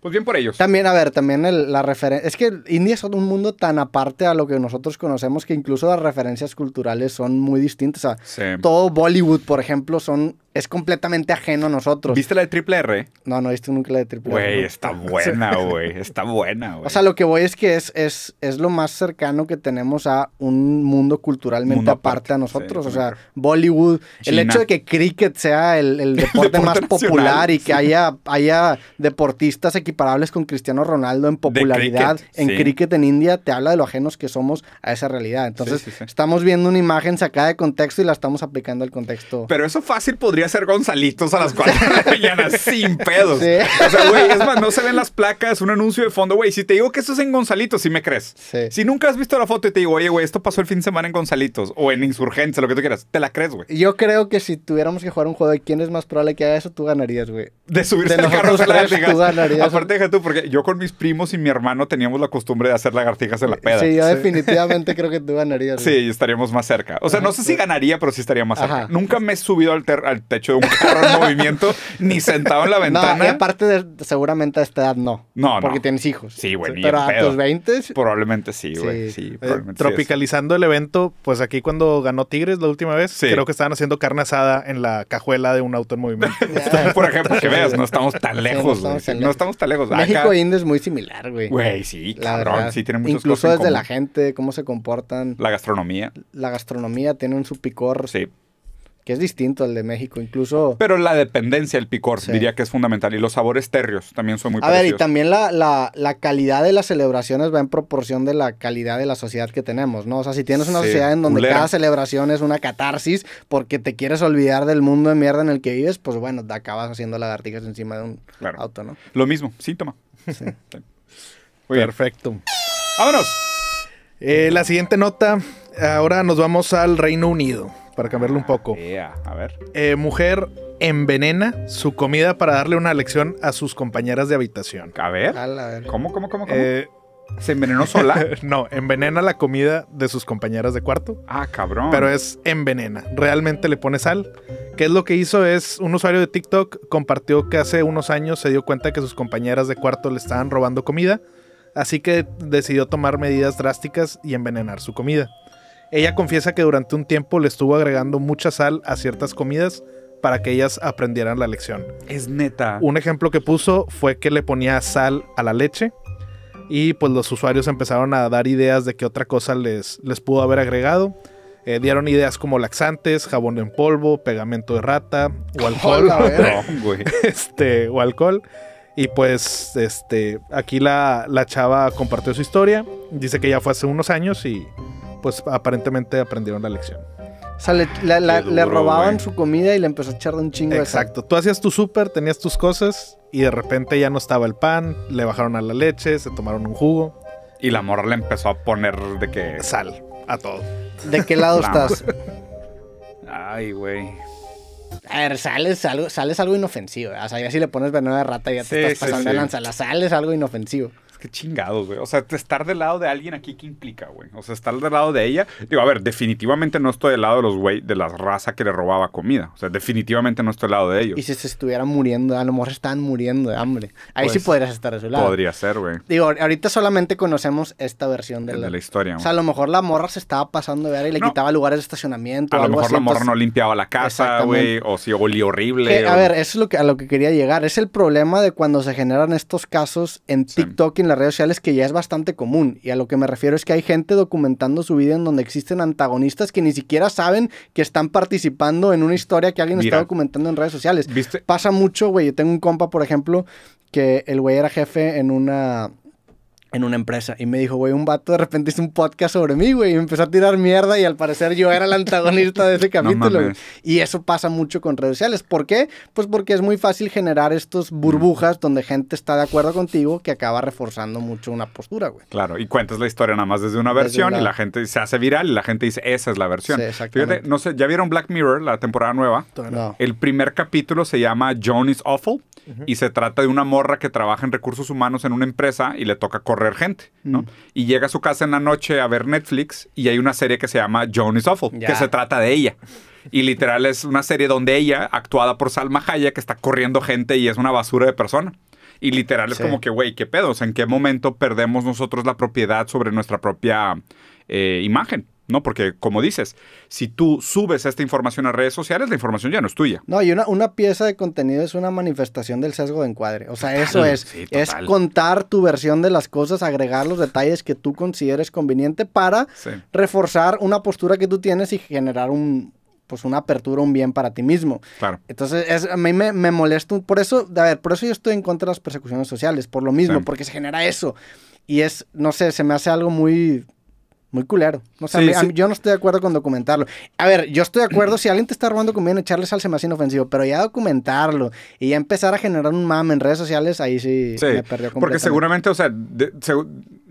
Pues bien por ellos. También, a ver, también el- la referencia... Es que India es un mundo tan aparte a lo que nosotros conocemos que incluso las referencias culturales son muy distintas. O sea, Sí. todo Bollywood, por ejemplo, son es completamente ajeno a nosotros. ¿Viste la de triple R? No, no he visto nunca la de triple Güey, R, ¿no? está buena, güey. Está buena, güey. O sea, lo que voy es que es, es, es lo más cercano que tenemos a un mundo culturalmente Mundo aparte aparte, a nosotros. sí, o sea. Bollywood, el hecho de que cricket sea el, el deporte, deporte más nacional, popular y que sí. haya, haya deportistas equiparables con Cristiano Ronaldo en popularidad cricket, en sí. cricket en India, te habla de lo ajenos que somos a esa realidad. Entonces, estamos viendo una imagen sacada de contexto y la estamos aplicando al contexto. Pero eso fácil podría ser Gonzalitos a las 4 de la mañana, sin pedos. Sí. O sea, güey, es más, no se ven las placas, un anuncio de fondo, güey. Si te digo que esto es en Gonzalitos, sí me crees. Sí. Si nunca has visto la foto y te digo, oye, güey, esto pasó el fin de semana en Gonzalitos o en Insurgencia, lo que tú quieras, te la crees, güey. Yo creo que si tuviéramos que jugar un juego de quién es más probable que haga eso, tú ganarías, güey. De subirse De al carro tres, lagartijas. tú ganarías. Aparte, deja tú, porque yo con mis primos y mi hermano teníamos la costumbre de hacer lagartijas en la peda. Sí, yo definitivamente creo que tú ganarías. güey. Sí, estaríamos más cerca. O sea, no sé si ganaría, pero sí estaría más cerca. Ajá. Nunca me he subido al, ter- al techo de un carro en movimiento, ni sentado en la No, ventana. y aparte de, seguramente a esta edad no. No, Porque no. tienes hijos. Sí, güey, Pero a pedo. tus 20 Probablemente sí, güey. Sí. Sí, Eh, probablemente sí es. tropicalizando el evento, pues aquí cuando ganó Tigres la última vez, Sí. creo que estaban haciendo carne asada en la cajuela de un auto en movimiento. Por ejemplo, que veas, no estamos tan no lejos, güey. estamos tan Sí, No lejos. estamos tan lejos. Acá- México e India es muy similar, güey. Güey, sí, La cabrón. verdad. Sí, tiene muchas Incluso cosas en desde la común. gente, cómo se comportan. La gastronomía, La gastronomía tiene un su picor sí. Que es distinto al de México. Incluso. Pero la dependencia, el picor, Sí. diría que es fundamental. Y los sabores terrios también son muy a ver, y también la, la, la calidad de las celebraciones va en proporción de la calidad de la sociedad que tenemos, ¿no? O sea, si tienes una Sí, sociedad en donde culera. cada celebración es una catarsis porque te quieres olvidar del mundo de mierda en el que vives, pues bueno, te acabas haciendo lagartijas encima de un Claro. auto, ¿no? Lo mismo, síntoma. Sí. Muy bien. Perfecto. ¡Vámonos! Eh, la siguiente nota, ahora nos vamos al Reino Unido, para cambiarle un poco. Ea, a ver. Eh, mujer envenena su comida para darle una lección a sus compañeras de habitación. A ver. A la verga. ¿Cómo, cómo, cómo, cómo? Eh, ¿Se envenenó sola? no, envenena la comida de sus compañeras de cuarto. ah, cabrón. Pero es envenena. Realmente le pone sal. ¿Qué es lo que hizo? Es un usuario de TikTok compartió que hace unos años se dio cuenta que sus compañeras de cuarto le estaban robando comida. Así que decidió tomar medidas drásticas y envenenar su comida. Ella confiesa que durante un tiempo le estuvo agregando mucha sal a ciertas comidas para que ellas aprendieran la lección. Es neta. Un ejemplo que puso fue que le ponía sal a la leche y pues los usuarios empezaron a dar ideas de qué otra cosa les, les pudo haber agregado. Eh, dieron ideas como laxantes, jabón en polvo, pegamento de rata o alcohol. No, este, o alcohol. Y pues, este, aquí la, la chava compartió su historia. Dice que ya fue hace unos años y pues aparentemente aprendieron la lección. O sea, le, la- la- Qué le duro, robaban su comida y le empezó a echar de un chingo de sal. Exacto. Tú hacías tu súper, tenías tus cosas y de repente ya no estaba el pan, le bajaron a la leche, se tomaron un jugo, Y la morra le empezó a poner de que. sal, a todo. ¿De qué lado estás? Ay, güey. A ver, sal es algo, sal es algo inofensivo. O sea, ya si le pones veneno de rata ya te Sí, estás sí, pasando de sí. lanza. La sal es algo inofensivo. Que chingados, güey. O sea, estar del lado de alguien aquí, ¿qué implica, güey? O sea, estar del lado de ella. Digo, a ver, definitivamente no estoy del lado de los güey, de la raza que le robaba comida. O sea, definitivamente no estoy del lado de ellos. Y si se estuvieran muriendo, a lo mejor están muriendo de hambre. Ahí Pues, sí podrías estar de su lado. Podría ser, güey. Digo, ahorita solamente conocemos esta versión de De la... la historia. O sea, a lo mejor la morra se estaba pasando de ver y le No. quitaba lugares de estacionamiento. a lo mejor así, la morra entonces- no limpiaba la casa, güey. O si olía horrible. Que, a ver, eso es lo que, a lo que quería llegar. Es el problema de cuando se generan estos casos en Sí. TikTok y en las redes sociales que ya es bastante común. Y a lo que me refiero es que hay gente documentando su vida en donde existen antagonistas que ni siquiera saben que están participando en una historia que alguien Mira. está documentando en redes sociales. ¿Viste? Pasa mucho, güey. Yo tengo un compa, por ejemplo, que el güey era jefe en una en una empresa y me dijo, güey, un vato de repente hizo un podcast sobre mí, güey, y me empezó a tirar mierda y al parecer yo era el antagonista de ese capítulo. mames. y eso pasa mucho con redes sociales. ¿Por qué? Pues porque es muy fácil generar estos burbujas donde gente está de acuerdo contigo que acaba reforzando mucho una postura, güey. Claro, y cuentas la historia nada más desde una Desde versión una- y la gente se hace viral y la gente dice, esa es la versión. Sí, exactamente. Fíjate, no sé, ¿ya vieron Black Mirror, la temporada nueva? No. El primer capítulo se llama Joan is Awful y se trata de una morra que trabaja en recursos humanos en una empresa y le toca correr gente, ¿no? Y llega a su casa en la noche a ver Netflix y hay una serie que se llama Joan is Awful, que se trata de ella. Y literal es una serie donde ella, actuada por Salma Hayek, está corriendo gente y es una basura de persona. Y literal es Sí. como que, güey, ¿qué pedo? O sea, ¿en qué momento perdemos nosotros la propiedad sobre nuestra propia eh, imagen? ¿No? Porque, como dices, si tú subes esta información a redes sociales, la información ya no es tuya. No, y una, una pieza de contenido es una manifestación del sesgo de encuadre. O sea, eso es. sí, es contar tu versión de las cosas, agregar los detalles que tú consideres conveniente para Sí. reforzar una postura que tú tienes y generar un pues una apertura, un bien para ti mismo. Claro. Entonces, es, a mí me, me molesta, por eso, a ver, por eso yo estoy en contra de las persecuciones sociales, por lo mismo, Sí. porque se genera eso. Y es, no sé, se me hace algo muy, muy culero. No sé, a Sí, mí- a sí. mí- yo no estoy de acuerdo con documentarlo. A ver, yo estoy de acuerdo, si alguien te está robando comida en echarle sal se me hace inofensivo, pero ya documentarlo y ya empezar a generar un mame en redes sociales, ahí sí, Sí, me perdió completamente. porque seguramente, o sea, de-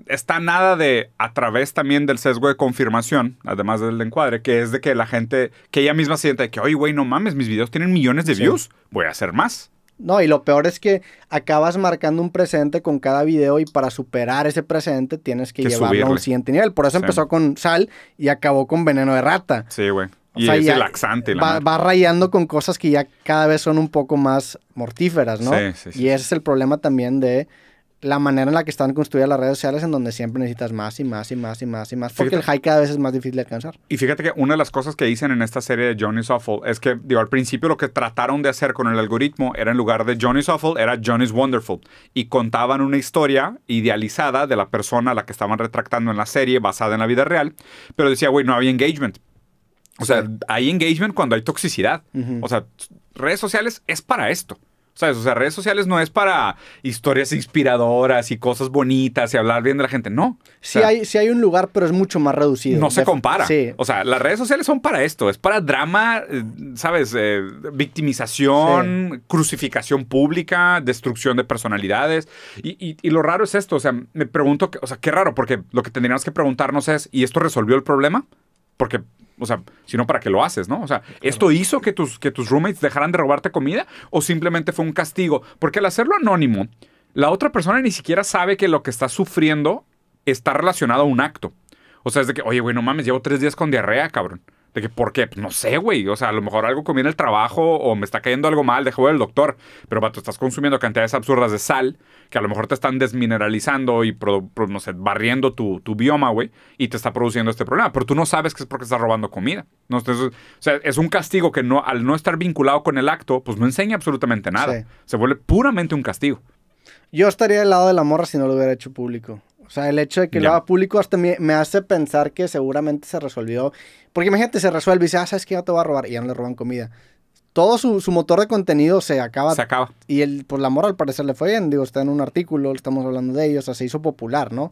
está nada de a través también del sesgo de confirmación, además del encuadre, que es de que la gente, que ella misma siente de que, oye, güey, no mames, mis videos tienen millones de views, voy a hacer más. No, y lo peor es que acabas marcando un precedente con cada video y para superar ese precedente tienes que, Que llevarlo a un siguiente nivel. Por eso Sí. empezó con sal y acabó con veneno de rata. Sí, güey. O Y sea, es ya el laxante. la va, va rayando con cosas que ya cada vez son un poco más mortíferas, ¿no? Sí, sí, sí, y ese es el problema también de la manera en la que están construidas las redes sociales en donde siempre necesitas más y más y más y más y más porque Fíjate- el high cada vez es más difícil de alcanzar. Y fíjate que una de las cosas que dicen en esta serie de Johnny Suffle es que, digo, al principio lo que trataron de hacer con el algoritmo era en lugar de Johnny Suffle, era Johnny's Wonderful. Y contaban una historia idealizada de la persona a la que estaban retractando en la serie, basada en la vida real. Pero decía, güey, no había engagement. O sea, hay engagement cuando hay toxicidad. Ujú. O sea, redes sociales es para esto. ¿Sabes? O sea, redes sociales no es para historias inspiradoras y cosas bonitas y hablar bien de la gente. No. Sí, O sea, hay, sí hay un lugar, pero es mucho más reducido. no se compara. Sí. O sea, las redes sociales son para esto. Es para drama, eh, ¿sabes? Eh, victimización, crucificación pública, destrucción de personalidades. Y, y- y lo raro es esto. O sea, me pregunto, que- o sea, qué raro, porque lo que tendríamos que preguntarnos es, ¿y esto resolvió el problema? Porque, o sea, si no, ¿para qué lo haces, no? O sea, ¿esto hizo que tus, que tus roommates dejaran de robarte comida o simplemente fue un castigo? Porque al hacerlo anónimo, la otra persona ni siquiera sabe que lo que está sufriendo está relacionado a un acto. O sea, es de que, oye, güey, no mames, llevo tres días con diarrea, cabrón. De que, ¿por qué? Pues no sé, güey. O sea, a lo mejor algo comí en el trabajo o me está cayendo algo mal, dejo al doctor. Pero, vato, estás consumiendo cantidades absurdas de sal que a lo mejor te están desmineralizando y, pro- pro- no sé, barriendo tu, tu bioma, güey, y te está produciendo este problema. Pero tú no sabes que es porque estás robando comida. ¿no? Entonces, o sea, es un castigo que no, al no estar vinculado con el acto, pues no enseña absolutamente nada. Sí. Se vuelve puramente un castigo. Yo estaría del lado de la morra si no lo hubiera hecho público. O sea, el hecho de que lo Ya. haga público hasta me, me hace pensar que seguramente se resolvió. Porque imagínate, se resuelve y dice, ah, ¿sabes qué? Ya te voy a robar. Y ya no le roban comida. Todo su, su motor de contenido se acaba. Se acaba. Y el, pues la morra al parecer le fue bien. Digo, está en un artículo, estamos hablando de ellos. O sea, se hizo popular, ¿no?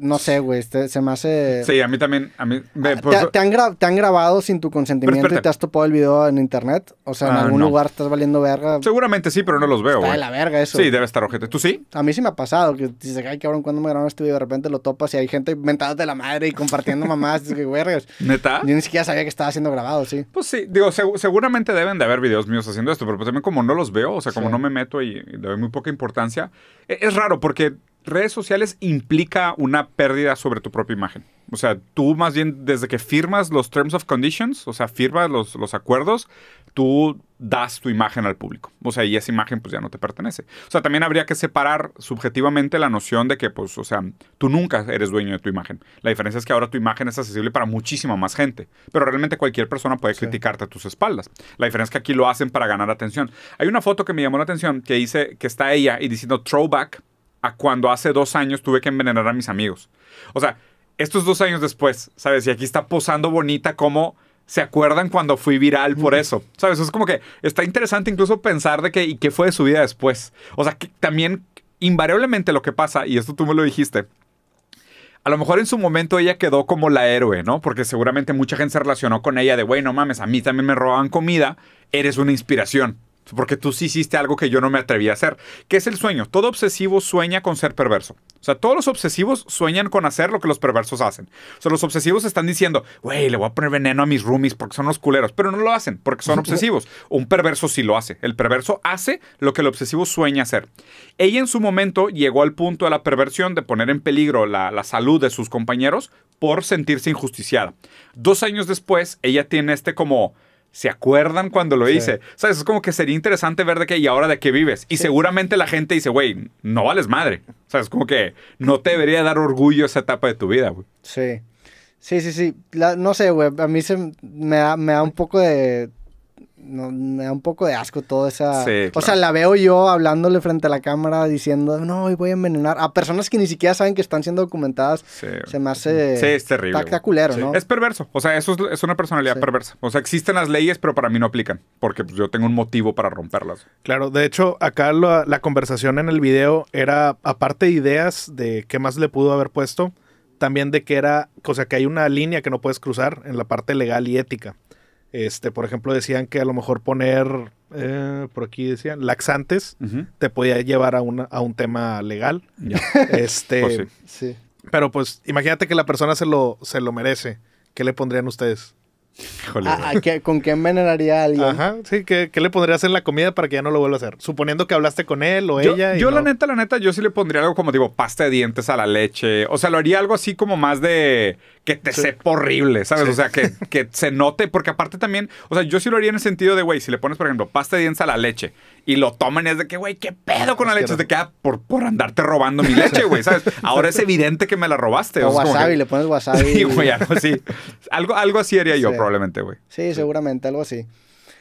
No sé, güey. este- se me hace... Sí, a mí también. A mí, ve, ¿Te, te han te han grabado sin tu consentimiento y te has topado el video en internet? O sea, en Ah, algún no. lugar estás valiendo verga. seguramente sí, pero no los veo, Está de güey. la verga eso. Sí, debe estar ojete. ¿Tú sí? A mí sí me ha pasado que dices, ay cabrón, cuando me grabaron este video? De repente lo topas y hay gente mentándote la madre y compartiendo mamás. Dices, vergas. ¿Neta? Yo ni siquiera sabía que estaba siendo grabado, sí. Pues sí, digo, segu- seguramente deben de haber videos míos haciendo esto, pero pues también como no los veo, o sea, como Sí. no me meto y, y le doy muy poca importancia, e- es raro porque redes sociales implica una pérdida sobre tu propia imagen. O sea, tú más bien desde que firmas los Terms of Conditions, o sea, firmas los, los acuerdos, tú das tu imagen al público. O sea, y esa imagen pues ya no te pertenece. O sea, también habría que separar subjetivamente la noción de que pues, o sea, tú nunca eres dueño de tu imagen. La diferencia es que ahora tu imagen es accesible para muchísima más gente. Pero realmente cualquier persona puede criticarte a tus espaldas. La diferencia es que aquí lo hacen para ganar atención. Hay una foto que me llamó la atención que dice que está ella y diciendo throwback a cuando hace dos años tuve que envenenar a mis amigos. O sea, estos dos años después, ¿sabes? Y aquí está posando bonita como se acuerdan cuando fui viral por eso. ¿Sabes? Es como que está interesante incluso pensar de que, ¿y qué fue de su vida después? O sea, que también invariablemente lo que pasa, y esto tú me lo dijiste, a lo mejor en su momento ella quedó como la héroe, ¿no? Porque seguramente mucha gente se relacionó con ella de, güey, no mames, a mí también me roban comida, eres una inspiración. Porque tú sí hiciste algo que yo no me atreví a hacer. ¿Qué es el sueño? Todo obsesivo sueña con ser perverso. O sea, todos los obsesivos sueñan con hacer lo que los perversos hacen. O sea, los obsesivos están diciendo, güey, le voy a poner veneno a mis roomies porque son los culeros. Pero no lo hacen porque son obsesivos. Un perverso sí lo hace. El perverso hace lo que el obsesivo sueña hacer. Ella en su momento llegó al punto de la perversión de poner en peligro la, la salud de sus compañeros por sentirse injusticiada. Dos años después, ella tiene este como... ¿Se acuerdan cuando lo Sí. hice? ¿Sabes? Es como que sería interesante ver de qué y ahora de qué vives. Y seguramente la gente dice, güey, no vales madre. ¿Sabes? Como que no te debería dar orgullo esa etapa de tu vida, güey. Sí. Sí, sí, sí. La- no sé, güey. A mí se me da, me da un poco de. No, me da un poco de asco toda esa. Sí, O claro. sea, la veo yo hablándole frente a la cámara diciendo, no, hoy voy a envenenar. A personas que ni siquiera saben que están siendo documentadas. Sí, Se me hace. Sí, es terrible, Sí. ¿no? Es perverso. O sea, eso es, es una personalidad Sí. perversa. O sea, existen las leyes, pero para mí no aplican. Porque pues, yo tengo un motivo para romperlas. Claro, de hecho, acá la, la conversación en el video era, aparte de ideas de qué más le pudo haber puesto, también de que era, o sea, que hay una línea que no puedes cruzar en la parte legal y ética. Este, por ejemplo, decían que a lo mejor poner, eh, por aquí decían, laxantes te podía llevar a, una, a un tema legal. Este, Pues sí. Sí. Pero pues imagínate que la persona se lo, se lo merece. ¿Qué le pondrían ustedes? Híjole, ¿A- a qué- ¿Con qué envenenaría a alguien? Ajá, sí, ¿qué, qué le pondrías en la comida para que ya no lo vuelva a hacer? Suponiendo que hablaste con él o Yo, ella. y yo la neta, la neta, yo sí le pondría algo como, digo, pasta de dientes a la leche. O sea, lo haría algo así como más de que te sepa horrible, ¿sabes? O sea, que, que se note, porque aparte también, o sea, yo sí lo haría en el sentido de, güey, si le pones, por ejemplo, pasta de dientes a la leche y lo toman es de que, güey, ¿qué pedo con la leche? Es de que, ah, por, por andarte robando mi leche, güey, ¿sabes? Ahora es evidente que me la robaste. O como wasabi, que- le pones wasabi. Sí, güey, algo así. Algo, algo así haría yo, Sí. Probablemente, güey. Sí, seguramente, algo así.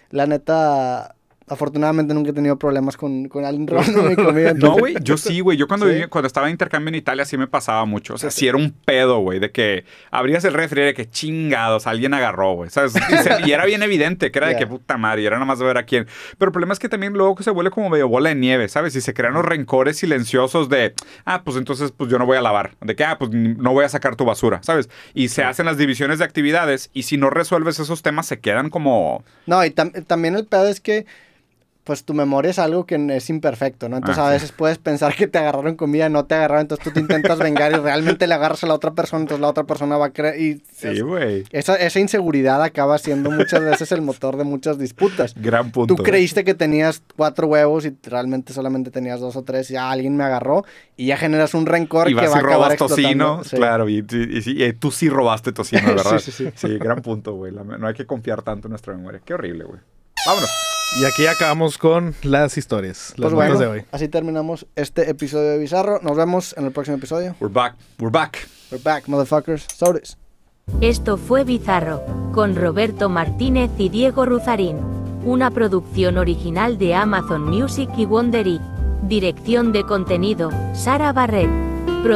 La neta, afortunadamente nunca he tenido problemas con, con alguien robando mi comida. No, güey, yo sí, güey. Yo cuando, Sí. viví- cuando estaba de intercambio en Italia sí me pasaba mucho. O sea, sí era un pedo, güey, de que abrías el refri de que chingados, alguien agarró, güey. ¿Sabes? Y, se- y era bien evidente que era de que puta madre, y era nada más de ver a quién. Pero el problema es que también luego se vuelve como medio bola de nieve, ¿sabes? Y se crean los rencores silenciosos de, ah, pues entonces pues yo no voy a lavar. De que, ah, pues no voy a sacar tu basura, ¿sabes? Y se hacen las divisiones de actividades y si no resuelves esos temas se quedan como... No, y tam- también el pedo es que, pues tu memoria es algo que es imperfecto, ¿no? Entonces Ah, a sí. veces puedes pensar que te agarraron comida, no te agarraron, entonces tú te intentas vengar y realmente le agarras a la otra persona, entonces la otra persona va a creer y Sí, güey. esa, esa inseguridad acaba siendo muchas veces el motor de muchas disputas. Gran punto. Tú güey. creíste que tenías cuatro huevos y realmente solamente tenías dos o tres y ya alguien me agarró y ya generas un rencor y que vas va a y acabar robas explotando. tocino, Sí. claro, y, y- y sí, y tú sí robaste tocino, ¿verdad? Sí, sí, sí. gran punto, güey. No hay que confiar tanto en nuestra memoria. Qué horrible, güey. Vámonos. Y aquí acabamos con las historias, las Pues bueno, de hoy. así terminamos este episodio de Bizarro. Nos vemos en el próximo episodio. We're back. We're back. We're back, motherfuckers. Sorry. Esto fue Bizarro, con Roberto Martínez y Diego Ruzarín. Una producción original de Amazon Music y Wondery. Dirección de contenido, Sara Barret.